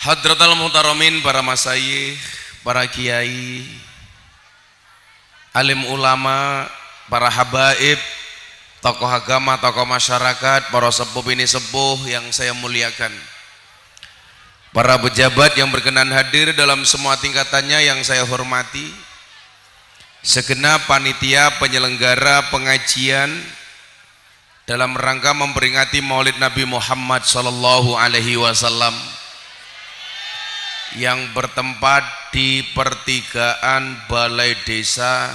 Hadratul Muhtaromin para masayih, para kiai, alim ulama, para habaib, tokoh agama, tokoh masyarakat, para sepuh ini sepuh yang saya muliakan. Para pejabat yang berkenan hadir dalam semua tingkatannya yang saya hormati. Segenap panitia penyelenggara pengajian dalam rangka memperingati Maulid Nabi Muhammad sallallahu alaihi wasallam yang bertempat di pertigaan Balai Desa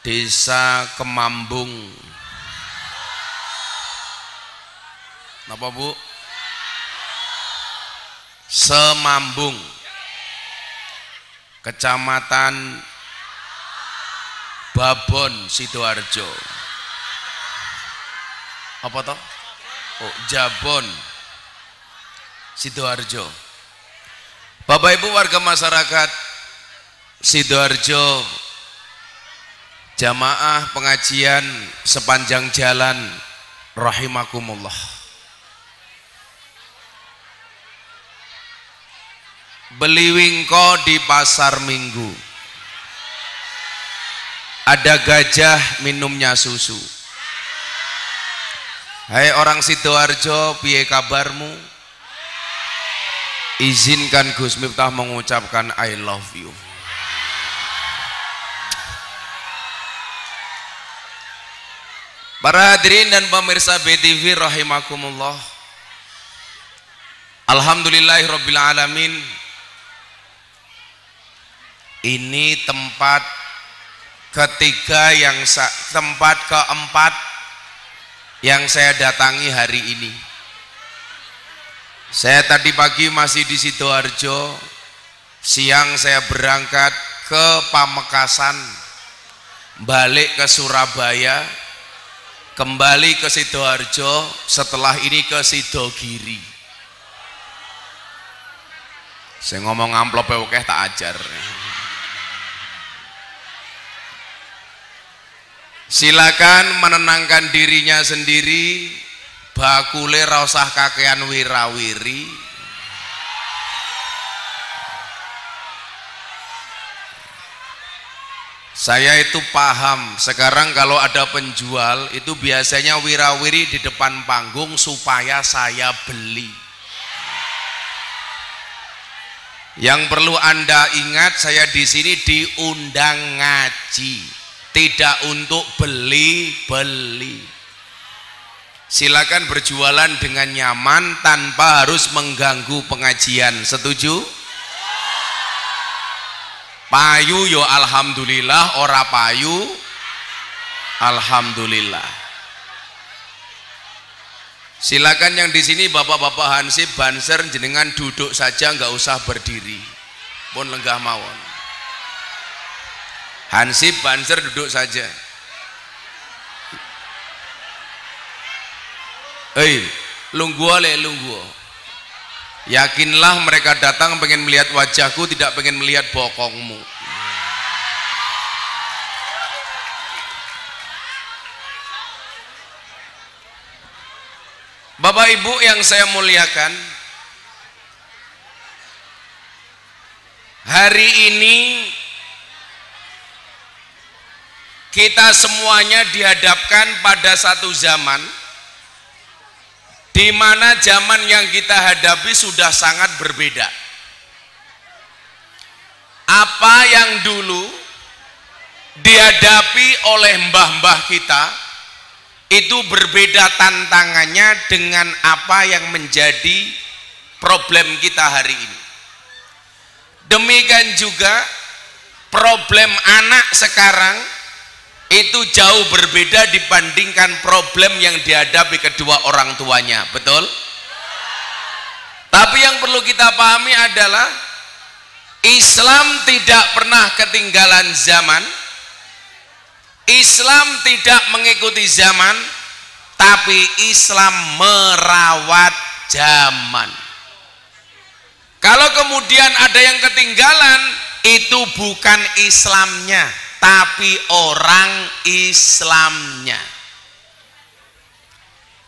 Desa Kemambung. Napa Bu? Semambung. Kecamatan Babon Sidoarjo. Apa toh? Oh, Jabon Sidoarjo. Bapak Ibu warga masyarakat Sidoarjo jamaah pengajian sepanjang jalan rahimakumullah. Beli wingko di pasar minggu. Ada gajah minumnya susu. Hai orang Sidoarjo, piye kabarmu? Izinkan Gus Miftah mengucapkan I love you. Para hadirin dan pemirsa BTV rahimakumullah. Alhamdulillahirabbil alamin. Ini tempat ketiga yang tempat keempat yang saya datangi hari ini. Saya tadi pagi masih di Sidoarjo, siang saya berangkat ke Pamekasan, balik ke Surabaya, kembali ke Sidoarjo, setelah ini ke Sidogiri. Saya ngomong amplop oke tak ajar. Silakan menenangkan dirinya sendiri, bakule rasah kakean wirawiri. Saya itu paham, sekarang kalau ada penjual itu biasanya wirawiri di depan panggung supaya saya beli. Yang perlu Anda ingat, saya di sini diundang ngaji tidak untuk beli-beli. Silakan berjualan dengan nyaman tanpa harus mengganggu pengajian. Setuju? Payu yo alhamdulillah, ora payu alhamdulillah. Silakan yang di sini bapak-bapak hansip banser jenengan duduk saja nggak usah berdiri. Pun lenggah mawon. Hansip Banser duduk saja. Hei, lungguo le lungguo. Yakinlah mereka datang pengen melihat wajahku, tidak pengen melihat bokongmu. Bapak Ibu yang saya muliakan, hari ini kita semuanya dihadapkan pada satu zaman di mana zaman yang kita hadapi sudah sangat berbeda. Apa yang dulu dihadapi oleh mbah-mbah kita itu berbeda tantangannya dengan apa yang menjadi problem kita hari ini. Demikian juga problem anak sekarang itu jauh berbeda dibandingkan problem yang dihadapi kedua orang tuanya. Betul? tapi yang perlu kita pahami adalah Islam tidak pernah ketinggalan zaman. Islam tidak mengikuti zaman tapi Islam merawat zaman. Kalau kemudian ada yang ketinggalan itu bukan Islamnya tapi orang Islamnya.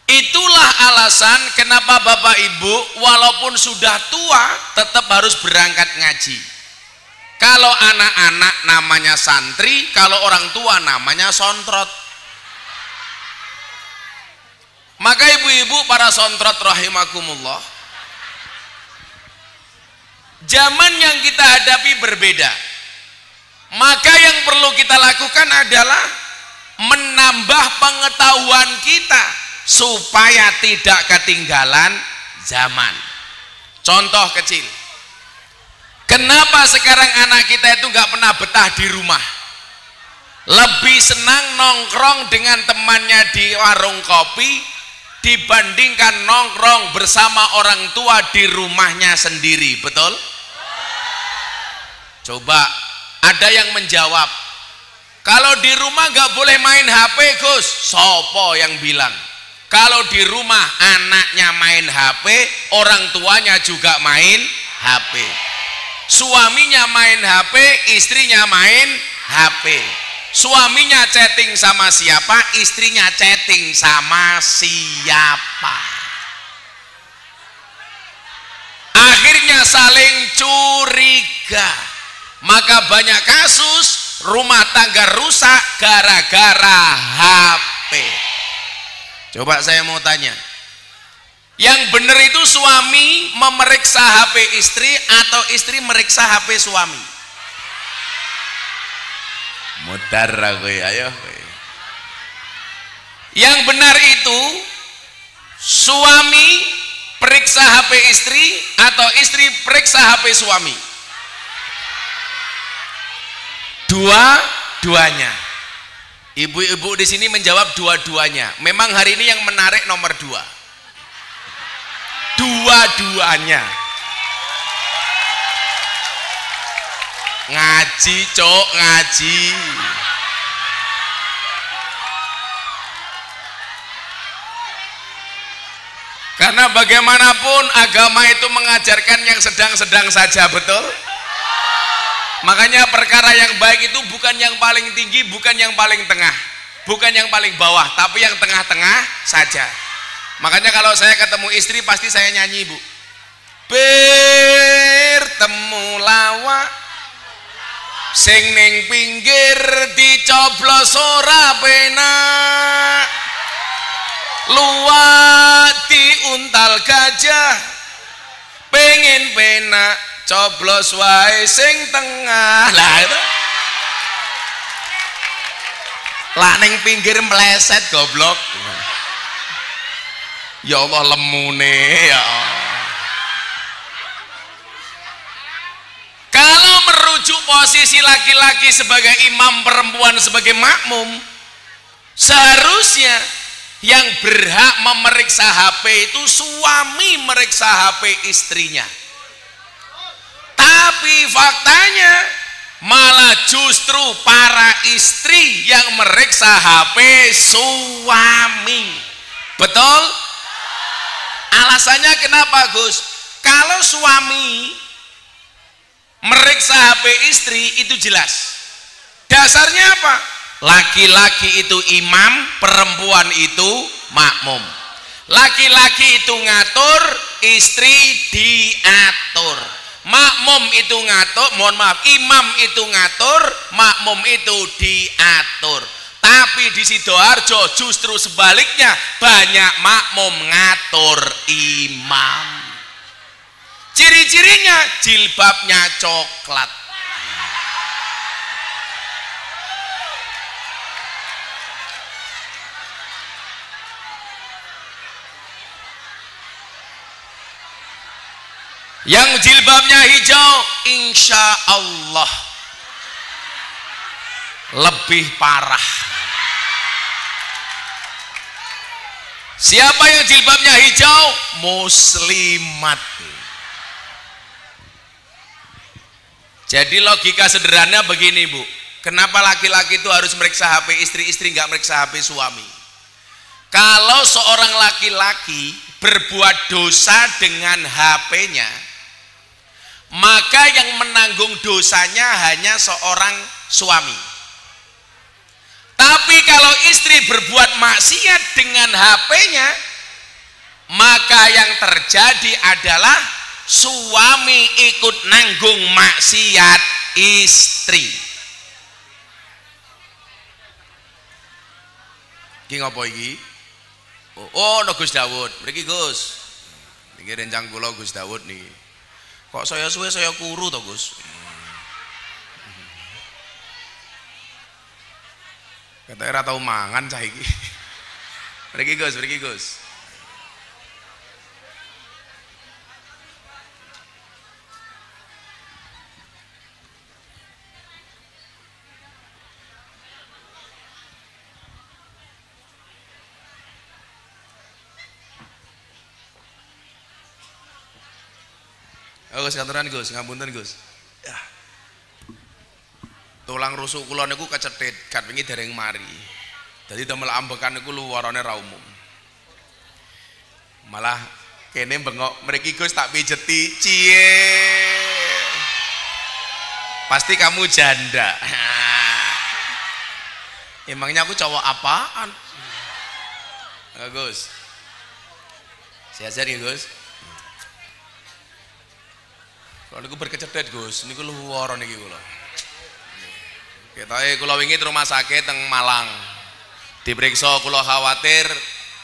Itulah alasan kenapa bapak ibu walaupun sudah tua tetap harus berangkat ngaji. Kalau anak-anak namanya santri kalau orang tua namanya sontrot. Maka ibu-ibu para sontrot rahimakumullah zaman yang kita hadapi berbeda maka yang perlu kita lakukan adalah menambah pengetahuan kita supaya tidak ketinggalan zaman. Contoh kecil. Kenapa sekarang anak kita itu nggak pernah betah di rumah? Lebih senang nongkrong dengan temannya di warung kopi dibandingkan nongkrong bersama orang tua di rumahnya sendiri betul? coba ada yang menjawab kalau di rumah nggak boleh main HP Gus. Sopo yang bilang kalau di rumah anaknya main HP orang tuanya juga main HP suaminya main HP istrinya main HP suaminya chatting sama siapa istrinya chatting sama siapa. Akhirnya saling curiga maka banyak kasus rumah tangga rusak gara-gara HP coba saya mau tanya. Yang benar itu suami memeriksa HP istri atau istri meriksa HP suami? Mudar aku ya ayo. Yang benar itu suami periksa HP istri atau istri periksa HP suami dua-duanya ibu-ibu di sini menjawab dua-duanya. Memang hari ini yang menarik nomor dua. Dua-duanya. Ngaji cok ngaji. Karena bagaimanapun agama itu mengajarkan yang sedang-sedang saja betul makanya perkara yang baik itu bukan yang paling tinggi bukan yang paling tengah. Bukan yang paling bawah tapi yang tengah-tengah saja. Makanya kalau saya ketemu istri pasti saya nyanyi bu. Bertemu lawak. Sing ning pinggir dicoblos ora penak. Luwak diuntal gajah. Pengen penak coblos wae sing tengah. Lah itu. Lah ning pinggir meleset goblok. Ya Allah lemune ya kalau merujuk posisi laki-laki sebagai imam perempuan sebagai makmum seharusnya yang berhak memeriksa HP itu suami meriksa HP istrinya faktanya malah justru para istri yang meriksa HP suami. Betul? alasannya kenapa Gus? kalau suami meriksa HP istri itu jelas. Dasarnya apa? Laki-laki itu imam perempuan itu makmum. Laki-laki itu ngatur istri diatur makmum itu ngatur mohon maaf imam itu ngatur makmum itu diatur. Tapi di Sidoarjo justru sebaliknya banyak makmum ngatur imam. Ciri-cirinya jilbabnya coklat yang jilbabnya hijau insya Allah lebih parah. Siapa yang jilbabnya hijau? Muslimat. Jadi logika sederhana begini Bu, kenapa laki-laki itu harus meriksa HP istri, istri nggak meriksa HP suami? Kalau seorang laki-laki berbuat dosa dengan HP-nya, maka yang menanggung dosanya hanya seorang suami. Tapi kalau istri berbuat maksiat dengan HP-nya, maka yang terjadi adalah suami ikut nanggung maksiat istri Ki ngopo iki? Oh, oh no Gus Dawud. Mriki Gus. Niki rencang kula Gus Dawud nih. Kok saya suwe saya kuru to Gus? Katanya ora tau mangan cah iki. Mriki Gus, mriki Gus. Gus kantoran Gus, ngapunten Gus. Ya. Tulang rusuk kula niku kecetit, kat wingi dereng mari. Jadi damel ambekan niku luwarane ra umum. Malah kene bengok mriki Gus tak pijeti cie. Pasti kamu janda. Emangnya aku cowok apaan? Gus. Sehat-sehat ya Gus. Kalau niku berkecedet Gus, niku luar niki kula. Ketoke kula wingi rumah sakit teng Malang. Diperiksa kula khawatir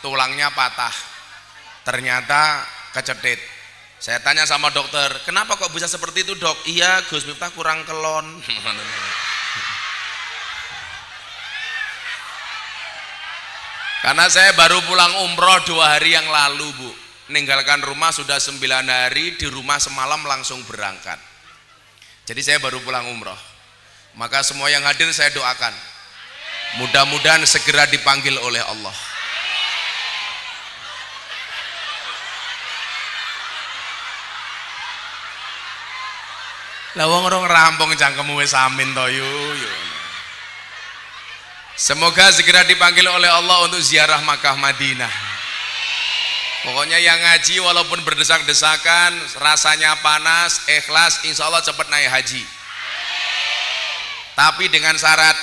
tulangnya patah. Ternyata kecedet. Saya tanya sama dokter, kenapa kok bisa seperti itu dok? Iya Gus Miftah kurang kelon. Karena saya baru pulang umroh dua hari yang lalu bu meninggalkan rumah sudah sembilan hari di rumah semalam langsung berangkat. Jadi saya baru pulang umroh. Maka semua yang hadir saya doakan. Mudah-mudahan segera dipanggil oleh Allah. Lawang orang rampung cangkemu wis amin to Semoga segera dipanggil oleh Allah untuk ziarah Makkah Madinah. Pokoknya yang ngaji walaupun berdesak-desakan, rasanya panas, ikhlas, insya Allah cepat naik haji. Tapi dengan syarat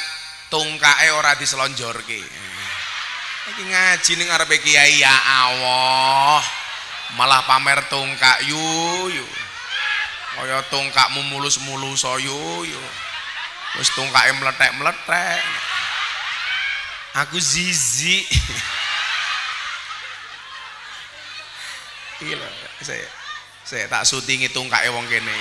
tungkae ora diselonjorke. Lagi ngaji ning ngarepe kiai ya Allah. Malah pamer tungkak yu yu. Kaya tungkakmu mulus-mulus yu yu. Wis tungkake meletek-meletek. Aku zizi. iki saya saya tak syuting itu nggak wong kene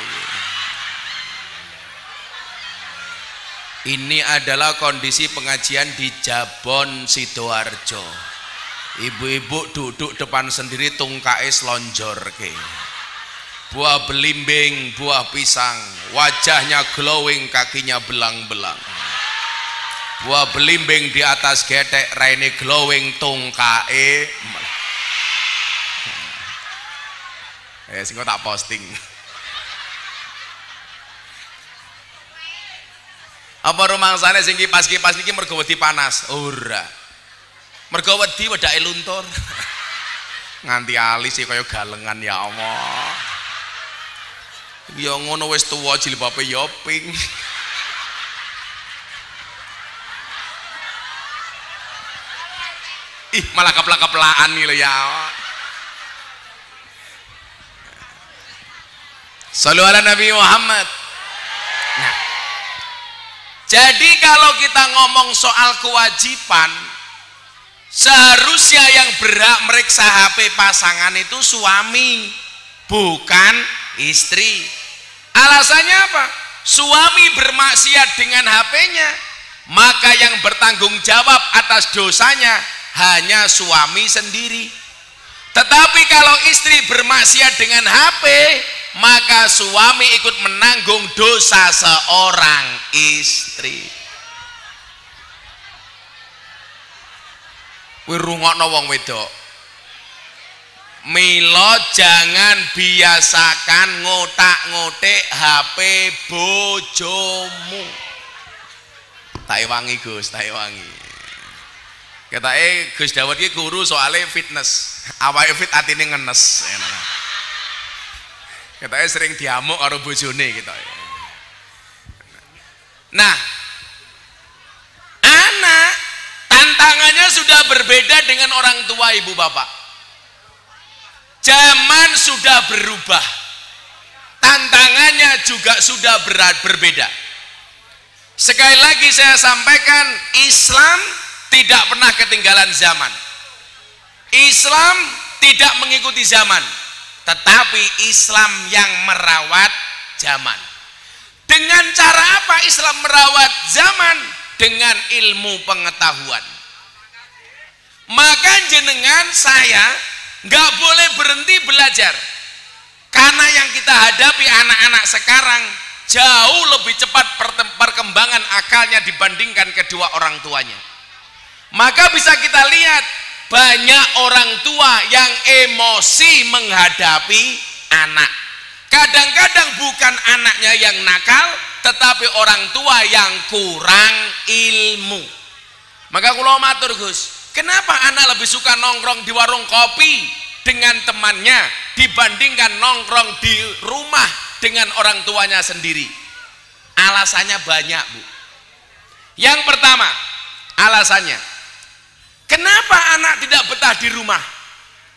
ini adalah kondisi pengajian di Jabon Sidoarjo. Ibu-ibu duduk depan sendiri tungkae selonjor ke buah belimbing buah pisang wajahnya glowing kakinya belang-belang. Buah belimbing di atas getek raine glowing tungkae Eh sing tak posting. Apa rumangsane sing kipas-kipas niki mergo wedi panas? Ora. Mergo wedi wedake luntur. Nganti alis sih kaya galengan ya Allah. Ya ngono wis tuwa jilbabe ya pink. Ih, malah keplak-keplakan lho ya. Salu Nabi Muhammad. Nah, jadi kalau kita ngomong soal kewajiban, seharusnya yang berhak meriksa HP pasangan itu suami, bukan istri. Alasannya apa? Suami bermaksiat dengan HP-nya, maka yang bertanggung jawab atas dosanya hanya suami sendiri. Tetapi kalau istri bermaksiat dengan HP, maka suami ikut menanggung dosa seorang istri. Wirungokno wong wedok. Milo jangan biasakan ngotak-ngotik HP bojomu. Tak wangi Gus tak kata eh Gus Dawud ini guru soalnya fitness. Awalnya fit atine ngenes Katanya sering diamuk karo bojone gitu. Nah, anak tantangannya sudah berbeda dengan orang tua ibu bapak. zaman sudah berubah tantangannya juga sudah berat berbeda sekali lagi saya sampaikan Islam tidak pernah ketinggalan zaman Islam tidak mengikuti zaman tetapi Islam yang merawat zaman. Dengan cara apa Islam merawat zaman? Dengan ilmu pengetahuan. Maka jenengan saya nggak boleh berhenti belajar. Karena yang kita hadapi anak-anak sekarang jauh lebih cepat perkembangan akalnya dibandingkan kedua orang tuanya. Maka bisa kita lihat banyak orang tua yang emosi menghadapi anak. Kadang-kadang bukan anaknya yang nakal tetapi orang tua yang kurang ilmu. Maka kalau matur Gus. Kenapa anak lebih suka nongkrong di warung kopi dengan temannya dibandingkan nongkrong di rumah dengan orang tuanya sendiri? Alasannya banyak bu. Yang pertama alasannya Kenapa anak tidak betah di rumah?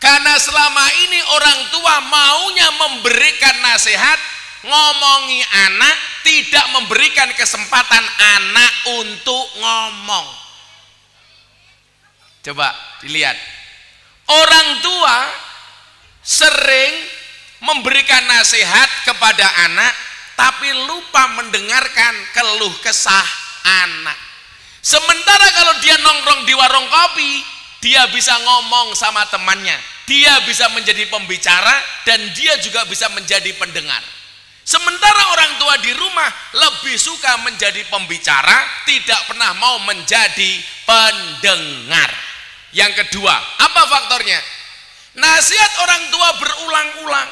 Karena selama ini orang tua maunya memberikan nasihat, ngomongi anak, tidak memberikan kesempatan anak untuk ngomong. Coba dilihat. Orang tua sering memberikan nasihat kepada anak, tapi lupa mendengarkan keluh kesah anak. Sementara kalau dia nongkrong di warung kopi, dia bisa ngomong sama temannya, dia bisa menjadi pembicara dan dia juga bisa menjadi pendengar. Sementara orang tua di rumah lebih suka menjadi pembicara, tidak pernah mau menjadi pendengar. Yang kedua, apa faktornya? Nasihat orang tua berulang-ulang.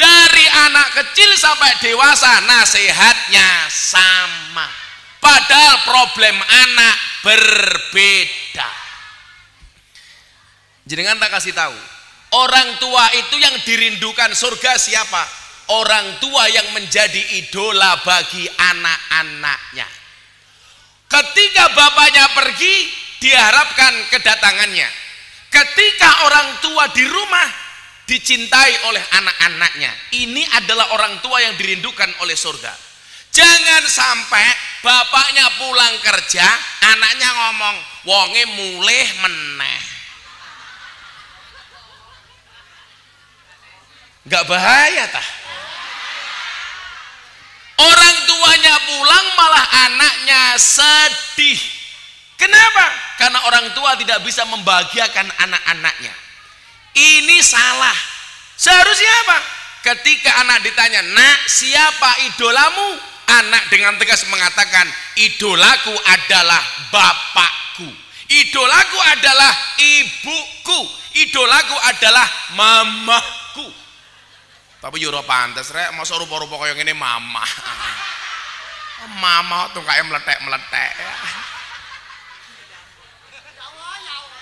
Dari anak kecil sampai dewasa, nasihatnya sama Padahal problem anak berbeda. Jenengan tak kasih tahu. Orang tua itu yang dirindukan surga siapa? Orang tua yang menjadi idola bagi anak-anaknya. Ketika bapaknya pergi, diharapkan kedatangannya. Ketika orang tua di rumah, dicintai oleh anak-anaknya. Ini adalah orang tua yang dirindukan oleh surga. Jangan sampai bapaknya pulang kerja, anaknya ngomong, wonge mulih meneh. Gak bahaya tah? Orang tuanya pulang malah anaknya sedih. Kenapa? Karena orang tua tidak bisa membahagiakan anak-anaknya. Ini salah. Seharusnya apa? Ketika anak ditanya, "Nak, siapa idolamu?" Anak dengan tegas mengatakan idolaku adalah bapakku. Idolaku adalah ibuku. Idolaku adalah mamaku tapi yura pantas rek. Masa rupa-rupa kaya ini mama mama tuh kayak meletek-meletek.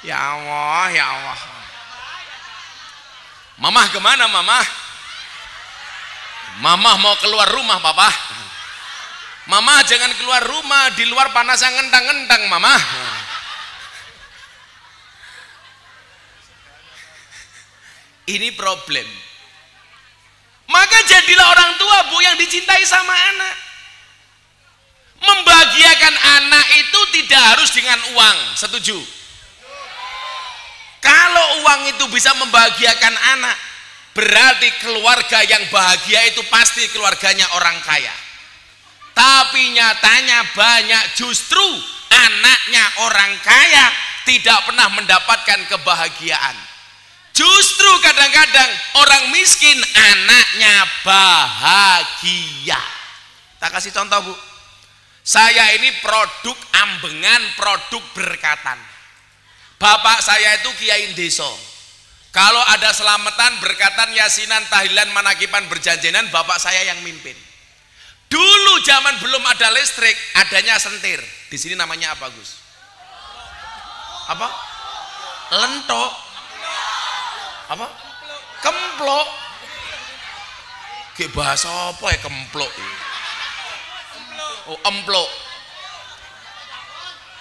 Ya Allah ya Allah. Mamah ke mana mamah? Mamah mau keluar rumah papa Mama jangan keluar rumah, di luar panas yang ngentang-ngentang mama. Ini problem. Maka jadilah orang tua bu yang dicintai sama anak. Membahagiakan anak itu tidak harus dengan uang, setuju? Kalau uang itu bisa membahagiakan anak, berarti keluarga yang bahagia itu pasti keluarganya orang kaya tapi nyatanya banyak justru anaknya orang kaya tidak pernah mendapatkan kebahagiaan. Justru kadang-kadang orang miskin anaknya bahagia. Tak kasih contoh bu. Saya ini produk ambengan produk berkatan. Bapak saya itu kiai deso kalau ada selamatan berkatan yasinan tahlilan manakipan berjanjinan bapak saya yang mimpin Dulu zaman belum ada listrik, adanya sentir. Di sini namanya apa, Gus? Apa? Lentok. Apa? Kemplok. Ke bahasa apa ya kemplok? Oh, emplok.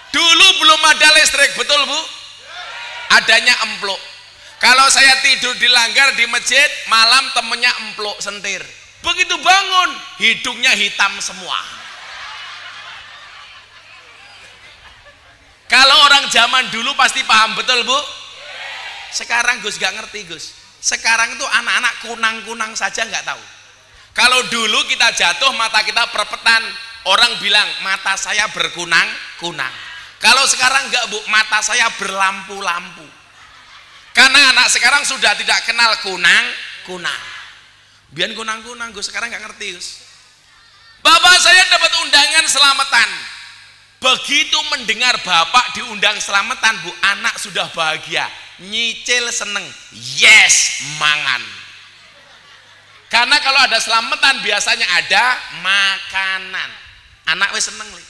Dulu belum ada listrik, betul Bu? Adanya emplok. kalau saya tidur di langgar di masjid malam temennya emplok sentir begitu bangun hidungnya hitam semua. Kalau orang zaman dulu pasti paham betul bu? Sekarang Gus gak ngerti Gus. Sekarang itu anak-anak kunang-kunang saja nggak tahu. Kalau dulu kita jatuh mata kita perpetan. Orang bilang mata saya berkunang-kunang. Kalau sekarang enggak bu. Mata saya berlampu-lampu. Karena anak sekarang sudah tidak kenal kunang-kunang biar kunang-kunang gue sekarang nggak ngerti Gus. Bapak saya dapat undangan selamatan. Begitu mendengar bapak diundang selamatan bu anak sudah bahagia. Nyicil seneng. Yes mangan. Karena kalau ada selamatan biasanya ada makanan. Anak wes seneng li.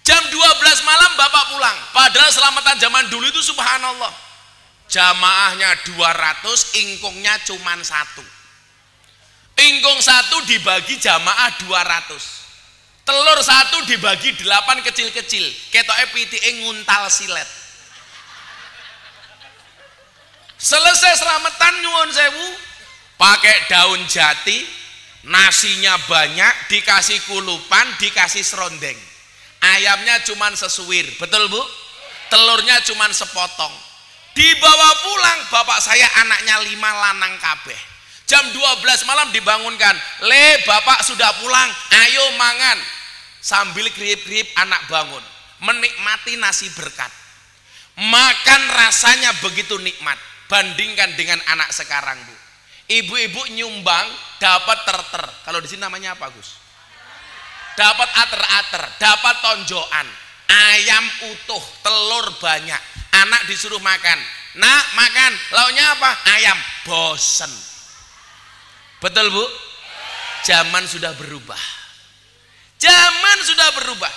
jam 12 malam bapak pulang. Padahal selamatan zaman dulu itu subhanallah. Jamaahnya 200 ingkungnya cuma satu ingkung satu dibagi jamaah 200 telur satu dibagi 8 kecil-kecil. Ketoknya piti nguntal silet. Selesai selamatan nyuwun sewu pakai daun jati nasinya banyak dikasih kulupan dikasih serondeng. Ayamnya cuman sesuwir betul bu? Telurnya cuman sepotong. Dibawa pulang bapak saya anaknya lima lanang kabeh jam 12 malam dibangunkan. Le bapak sudah pulang. Ayo mangan. Sambil krip-krip anak bangun. Menikmati nasi berkat. Makan rasanya begitu nikmat. Bandingkan dengan anak sekarang bu. Ibu-ibu nyumbang dapat terter. Kalau di sini namanya apa Gus? Dapat ater-ater dapat tonjoan ayam utuh telur banyak. Anak disuruh makan. Nak makan. Lauknya apa? Ayam. Bosen betul bu? Zaman sudah berubah. Zaman sudah berubah.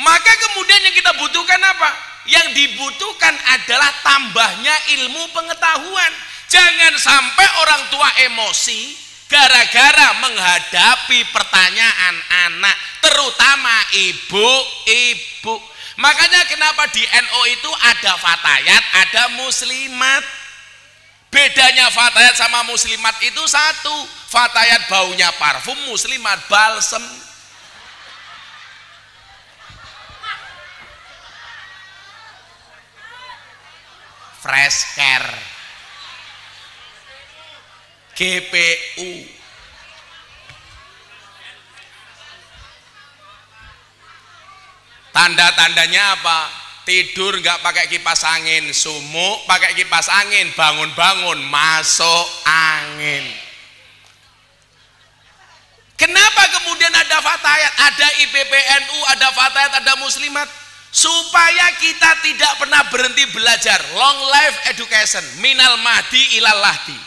Maka kemudian yang kita butuhkan apa? Yang dibutuhkan adalah tambahnya ilmu pengetahuan. Jangan sampai orang tua emosi gara-gara menghadapi pertanyaan anak terutama ibu-ibu makanya kenapa di NO itu ada fatayat ada muslimat bedanya fatayat sama muslimat itu satu. Fatayat baunya parfum muslimat balsem. Fresh care. GPU tanda-tandanya apa tidur nggak pakai kipas angin sumuk pakai kipas angin bangun-bangun masuk angin. Kenapa kemudian ada fatayat ada IPPNU ada fatayat ada muslimat. Supaya kita tidak pernah berhenti belajar. Long life education minal mahdi ilal lahdi.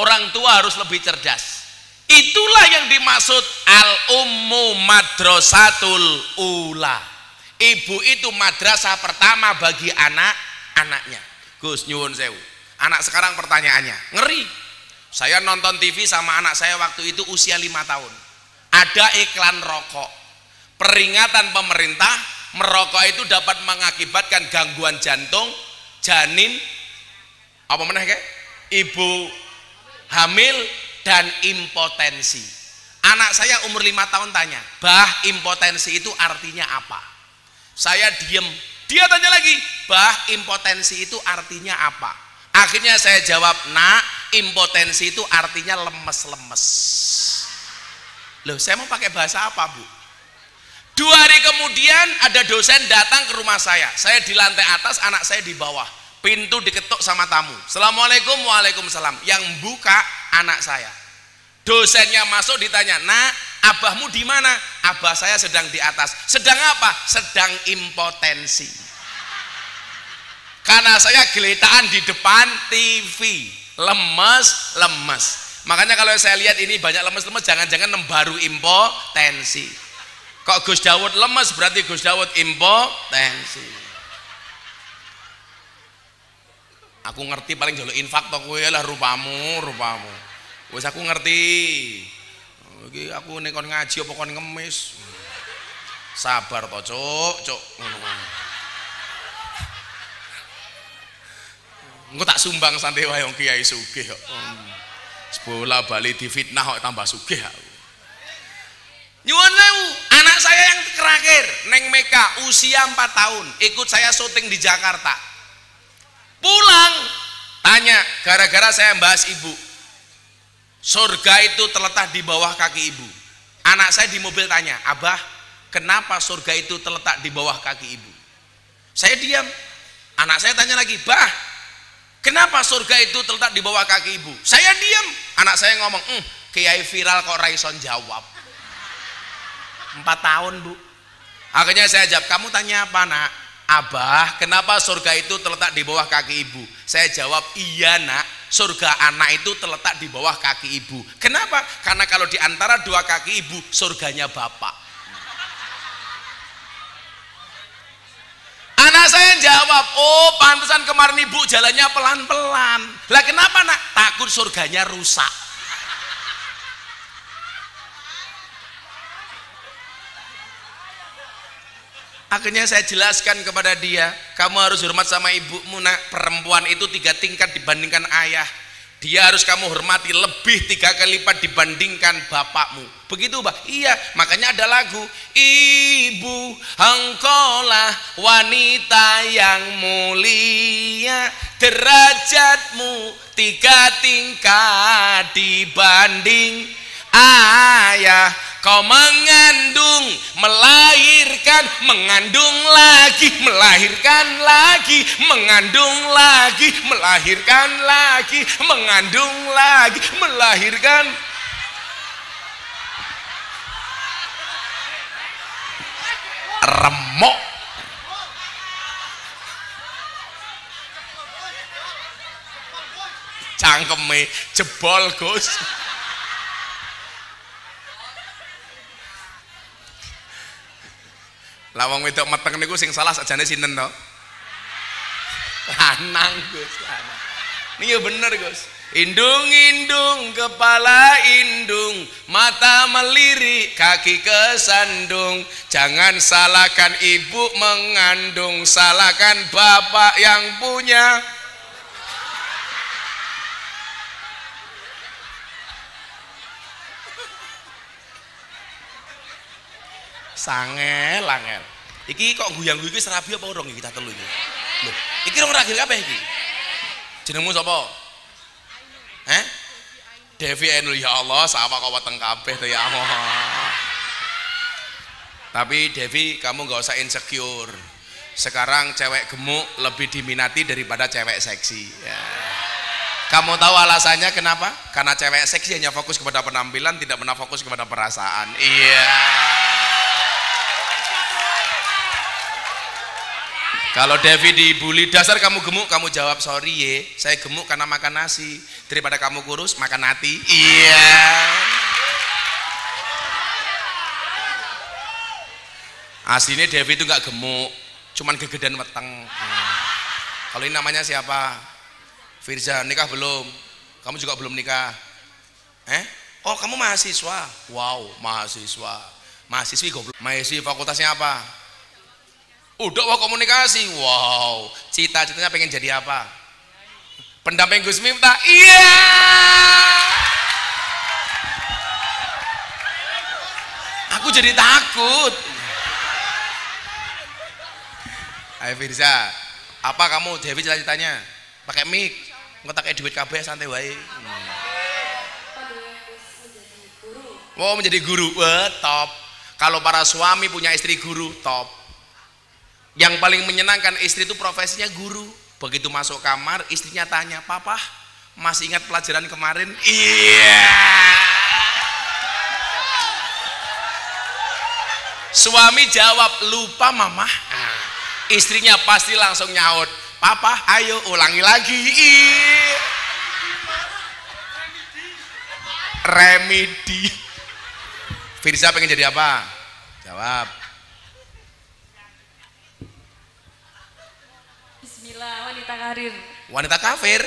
Orang tua harus lebih cerdas. Itulah yang dimaksud al ummu madrasatul ula ibu itu madrasah pertama bagi anak anaknya. Gus nyuwun sewu. Anak sekarang pertanyaannya ngeri. Saya nonton TV sama anak saya waktu itu usia lima tahun. Ada iklan rokok. Peringatan pemerintah merokok itu dapat mengakibatkan gangguan jantung janin apa mana kayak ibu hamil dan impotensi. Anak saya umur lima tahun tanya bah impotensi itu artinya apa saya diem dia tanya lagi bah impotensi itu artinya apa akhirnya saya jawab nak impotensi itu artinya lemes-lemes loh saya mau pakai bahasa apa bu Dua hari kemudian ada dosen datang ke rumah saya. Saya di lantai atas, anak saya di bawah. Pintu diketuk sama tamu. Assalamualaikum, waalaikumsalam. Yang buka anak saya. Dosennya masuk ditanya, nak, abahmu di mana? Abah saya sedang di atas. Sedang apa? Sedang impotensi. Karena saya geletaan di depan TV, lemes, lemes. Makanya kalau saya lihat ini banyak lemes-lemes, jangan-jangan nembaru impotensi kok Gus Dawud lemes berarti Gus Dawud impotensi aku ngerti paling jalur infak toh lah rupamu rupamu wis aku ngerti. Iki aku nek kon ngaji apa kon ngemis? Sabar toh cuk. Cuk. Engko tak sumbang santai wae wong kiai sugih kok bola bali difitnah kok tambah sugih aku nyuwun anak saya yang terakhir neng Meka usia 4 tahun ikut saya syuting di Jakarta. Pulang tanya gara-gara saya bahas ibu surga itu terletak di bawah kaki ibu. Anak saya di mobil tanya abah kenapa surga itu terletak di bawah kaki ibu? Saya diam. Anak saya tanya lagi bah kenapa surga itu terletak di bawah kaki ibu? Saya diam. Anak saya ngomong hm, kiai viral kok Raison jawab. Empat tahun bu. Akhirnya saya jawab kamu tanya apa nak abah kenapa surga itu terletak di bawah kaki ibu? Saya jawab iya nak. Surga anak itu terletak di bawah kaki ibu. Kenapa? karena kalau di antara dua kaki ibu surganya bapak. Anak saya jawab oh pantesan kemarin ibu jalannya pelan-pelan. Lah kenapa nak? takut surganya rusak akhirnya saya jelaskan kepada dia kamu harus hormat sama ibumu nak. Perempuan itu tiga tingkat dibandingkan ayah. Dia harus kamu hormati lebih tiga kali lipat dibandingkan bapakmu. Begitu bah iya makanya ada lagu ibu engkaulah wanita yang mulia. Derajatmu tiga tingkat dibanding ayah kau mengandung melahirkan mengandung lagi melahirkan lagi mengandung lagi melahirkan lagi mengandung lagi melahirkan. Remok cangkeme jebol Gus Lawang wedok meteng niku sing salah sajane sinten to? Lanang Gus, lanang. Niki bener Gus. Indung-indung kepala indung Mata melirik kaki kesandung Jangan salahkan ibu mengandung Salahkan bapak yang punya sangel angel. Iki kok guyang guyu iki serabi apa iki kita telu iki? Lho iki rong ragil kabeh iki. Jenengmu sapa? Eh Devi Ainul ya Allah sama kau weteng kabeh tuh ya Allah. Tapi Devi kamu gak usah insecure. Sekarang cewek gemuk lebih diminati daripada cewek seksi. Ya. kamu tahu alasannya kenapa? karena cewek seksi hanya fokus kepada penampilan tidak pernah fokus kepada perasaan. Iya Kalau Devi dibully, dasar kamu gemuk, kamu jawab sorry ye, saya gemuk karena makan nasi. Daripada kamu kurus, makan hati. Iya. Aslinya Devi itu nggak gemuk, cuman kegedean weteng. Hmm. Kalau ini namanya siapa? Firza, nikah belum? Kamu juga belum nikah? Eh? Oh, kamu mahasiswa? Wow, mahasiswa. Mahasiswi goblok. Mahasiswi fakultasnya apa? Udah mau komunikasi. Wow cita-citanya pengen jadi apa? Pendamping Gus Miftah. Iya. Aku jadi takut. Ayo Firza. Apa kamu Dewi cita-citanya? Pakai mic. Pakai duit KB santai wae. Mau menjadi guru. Wah top. Kalau para suami punya istri guru top yang paling menyenangkan istri itu profesinya guru. Begitu masuk kamar istrinya tanya papa masih ingat pelajaran kemarin? Iya. Suami jawab lupa mama. Nah, istrinya pasti langsung nyaut papa ayo ulangi lagi. Remedi. Firza pengen jadi apa? Jawab wanita karir. Wanita kafir.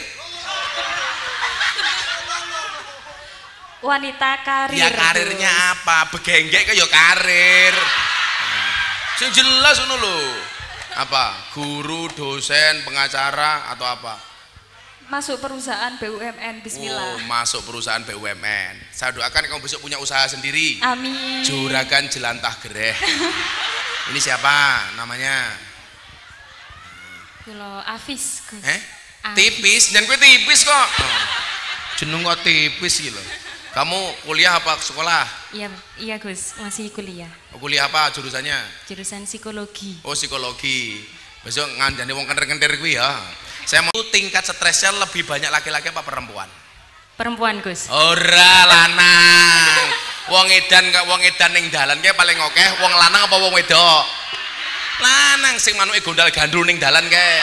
Wanita karir. Ya karirnya apa? Begenggek ke ya karir. Sing jelas ngono lho. Apa? Guru, dosen, pengacara atau apa? Masuk perusahaan BUMN. Bismillah. Oh, masuk perusahaan BUMN. Saya doakan kamu besok punya usaha sendiri. Amin. Juragan jelantah gereh. Ini siapa namanya? Kulo Afis, Gus. Eh? Afis. Tipis, dan gue tipis kok. Oh. Jeneng kok tipis gitu. Kamu kuliah apa sekolah? Iya, iya Gus, masih kuliah. Oh, kuliah apa jurusannya? Jurusan psikologi. Oh psikologi. Besok ngandani wong kenter-kenter kuwi ya. Saya mau tingkat stresnya lebih banyak laki-laki apa perempuan? Perempuan Gus. Ora lanang. Wong edan kok wong edan ning dalan paling akeh wong lanang apa wong wedok? Lanang sing manuke gondal gandrul ning dalan kae.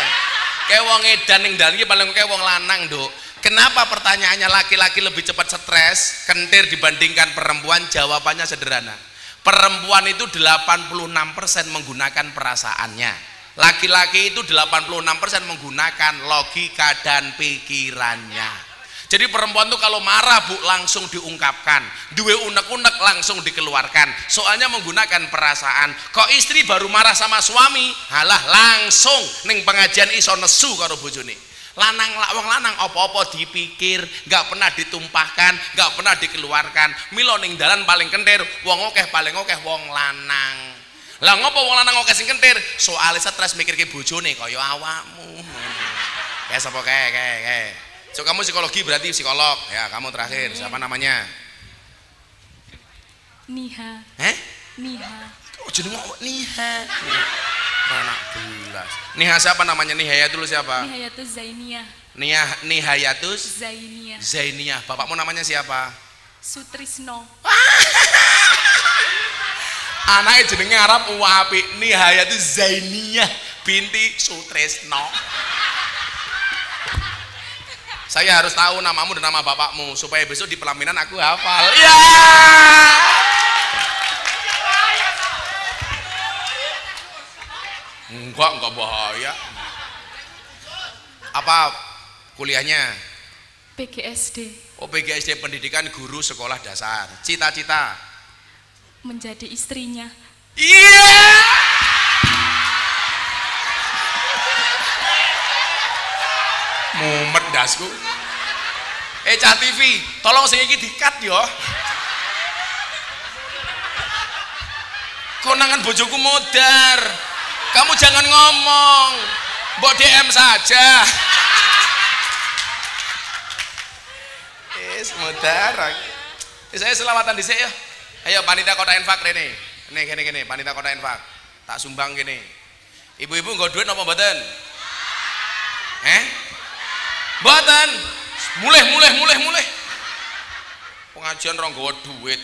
Kae wong edan ning dalan ki paling akeh wong lanang, Nduk. Kenapa pertanyaannya laki-laki lebih cepat stres, kentir dibandingkan perempuan? Jawabannya sederhana. Perempuan itu 86% menggunakan perasaannya. Laki-laki itu 86% menggunakan logika dan pikirannya. Jadi perempuan tuh kalau marah bu langsung diungkapkan, duwe unek-unek langsung dikeluarkan. Soalnya menggunakan perasaan. Kok istri baru marah sama suami, halah langsung ning pengajian iso nesu karo bojone. Lanang wong lanang apa-apa dipikir, nggak pernah ditumpahkan, nggak pernah dikeluarkan. Milo ning dalan paling kentir, wong okeh paling okeh wong lanang. Lah ngopo wong lanang okeh sing kentir? Soale stres mikirke bojone kaya awakmu. Kayak sapa kayak kayak kayak. So kamu psikologi berarti psikolog. Ya, kamu terakhir. Siapa namanya? Niha, Eh? Niha. Oh, jeneng kok Niha. Anak belas. Niha siapa namanya? Niha dulu siapa? Nihayatus Zainiyah. Nia Nihayatus Zainiyah. Zainiyah. Bapakmu namanya siapa? Sutrisno. Anaknya jenenge Arab Wapi. Nihayatus Zainiyah binti Sutresno. Saya harus tahu namamu dan nama bapakmu supaya besok di pelaminan aku hafal. Ya. Enggak, enggak bahaya. Apa kuliahnya? PGSD. OPGSD Pendidikan Guru Sekolah Dasar. Cita-cita. Menjadi istrinya. Iya. Mumet dasku. Eh Cah TV, tolong sing iki dikat yo. Konangan bojoku modar. Kamu jangan ngomong. Mbok DM saja. Yes, modar. Eh, saya selawatan dhisik ya. Ayo panitia kota infak rene. Nih gini gini, panitia kota infak. Tak sumbang gini. Ibu-ibu nggak duit apa mboten? Eh? Mboten. Mulih mulih mulih mulih. Pengajian rong gawa duit.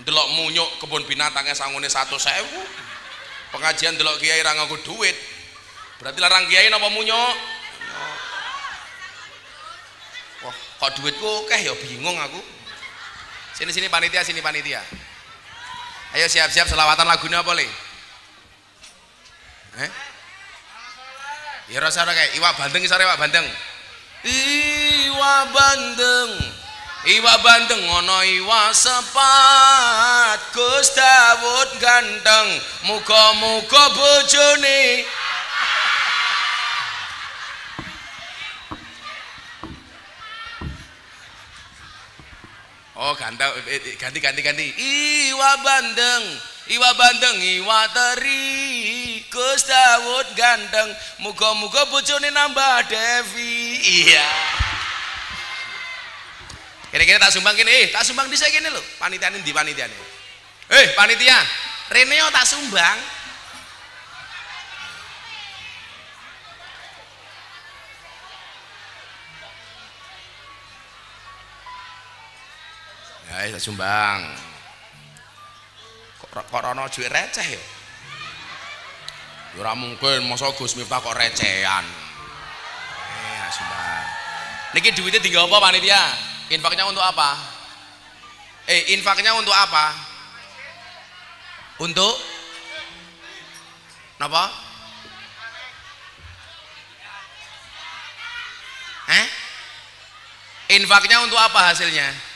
Delok munyuk kebun binatangnya sangune satu sewu. Pengajian delok kiai ra nganggo duit. Berarti larang kiai napa munyuk? Wah, kok duitku akeh ya bingung aku. Sini sini panitia, sini panitia. Ayo siap-siap selawatan lagunya apa le? Eh? Ya rasa kayak iwak bandeng sore iwak bandeng. Iwak bandeng. Iwak bandeng ngono iwak sepat. Gus Dawud ganteng. Muga-muga bojone. Oh ganteng, eh, eh, ganti ganti ganti. Iwa bandeng, iwa bandeng, iwa teri. Gus Dawud ganteng, muga-muga bojone nambah Devi. Iya. Kira-kira tak sumbang kene, eh, tak sumbang dhisik kene lho. Panitiane ndi panitiane? Eh, panitia, Reneo tak sumbang. Ya, tak sumbang. Ana duit receh ya? Ya ora mungkin masa Gus Miftah kok recehan. Eh, tak sumbang. Niki duitnya tinggal apa panitia? Infaknya untuk apa? Eh, infaknya untuk apa? Untuk Napa? Eh? Infaknya untuk apa hasilnya?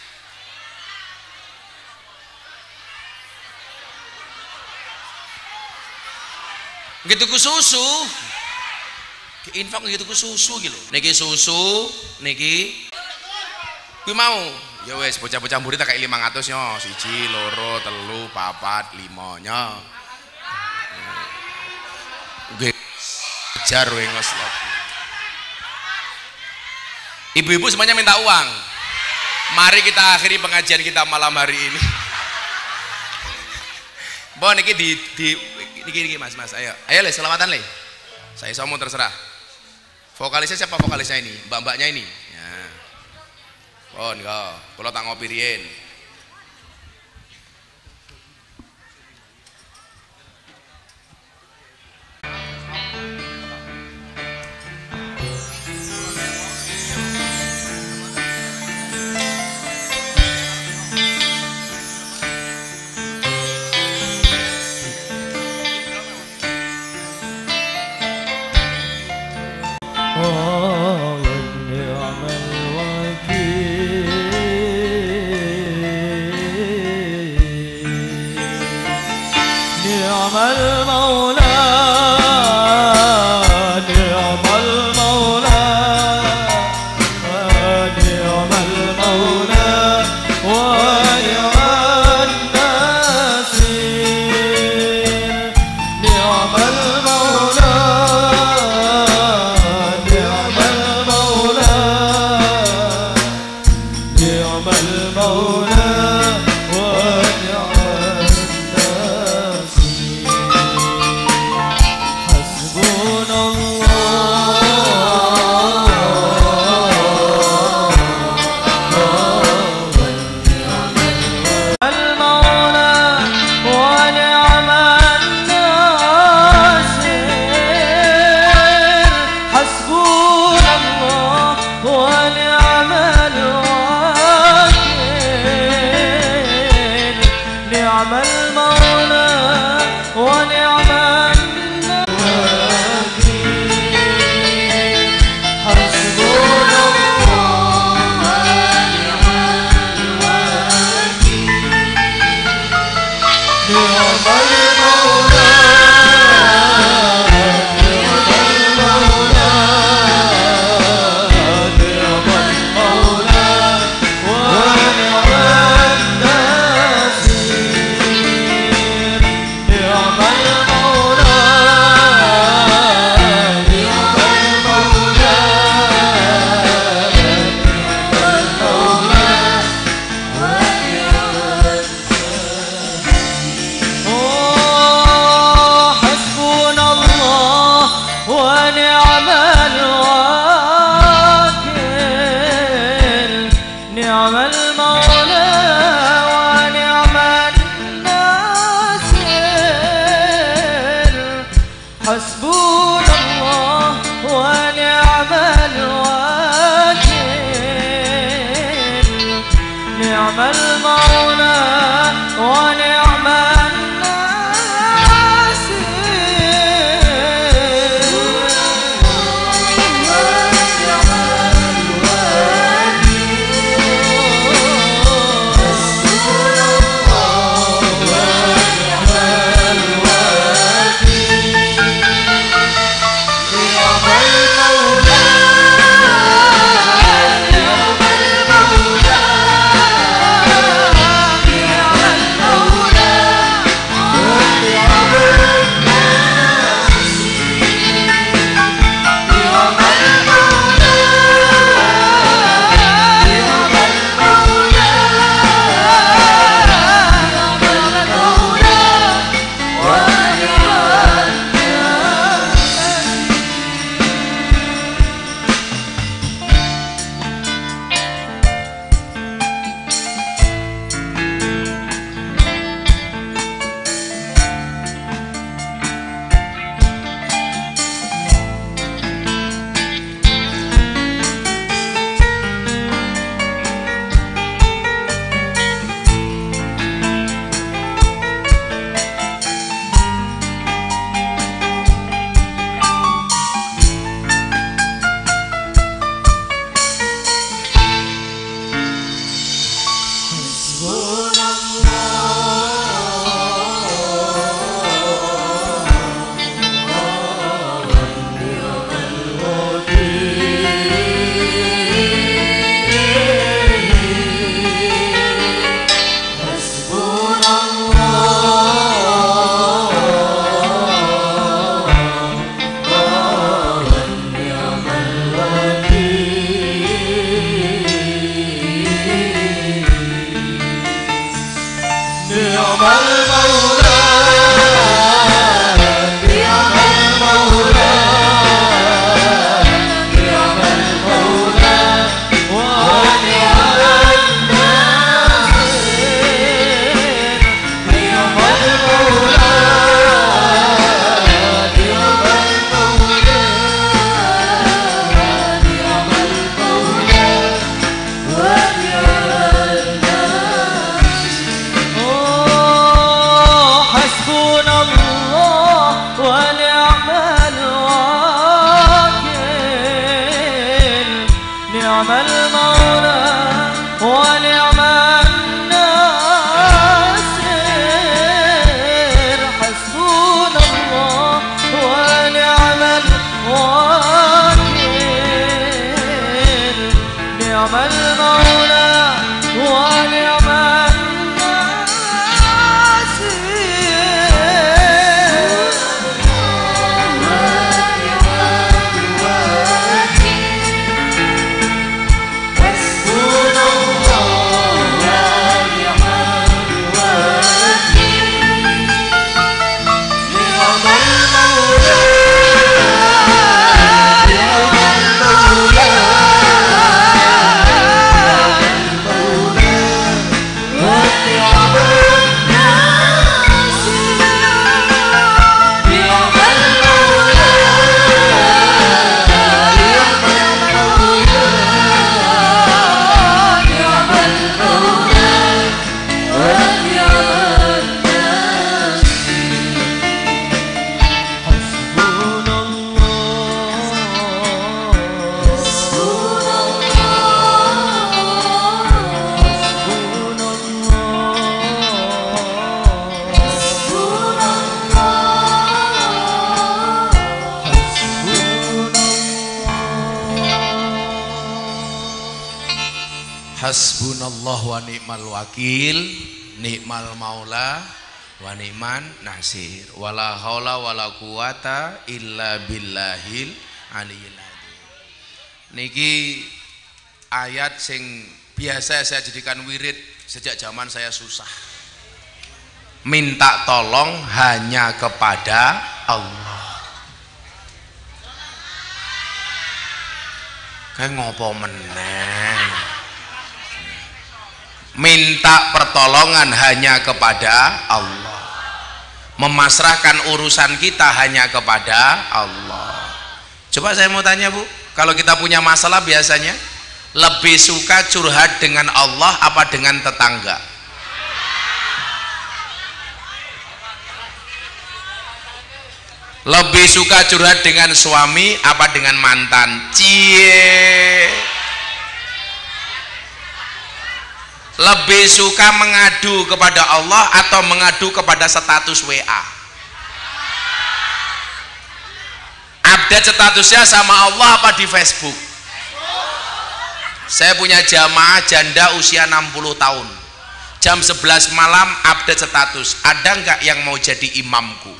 Gitu ku susu. infak gitu ku susu gitu niki susu niki. Kuwi mau? Ya wes bocah-bocah murid tak kayak lima ratus nyo siji loro telu papat lima nyo jar wengos Ibu-ibu semuanya minta uang. Mari kita akhiri pengajian kita malam hari ini. Bon, di di niki niki Mas, Mas. Ayo. Ayo le, selamatan le. Saya somo terserah. Vokalisnya siapa vokalisnya ini? Mbak-mbaknya ini. Ya. Bon, go. Kalau tak Oh. Wala quwata illa billahil aliyil Niki ayat sing biasa saya jadikan wirid sejak zaman saya susah. Minta tolong hanya kepada Allah. Kayak ngopo meneng? Minta pertolongan hanya kepada Allah memasrahkan urusan kita hanya kepada Allah. Coba saya mau tanya bu kalau kita punya masalah biasanya lebih suka curhat dengan Allah apa dengan tetangga? Lebih suka curhat dengan suami apa dengan mantan? Cie lebih suka mengadu kepada Allah atau mengadu kepada status WA update statusnya sama Allah apa di Facebook? Saya punya jamaah janda usia 60 tahun. Jam 11 malam update status. Ada nggak yang mau jadi imamku?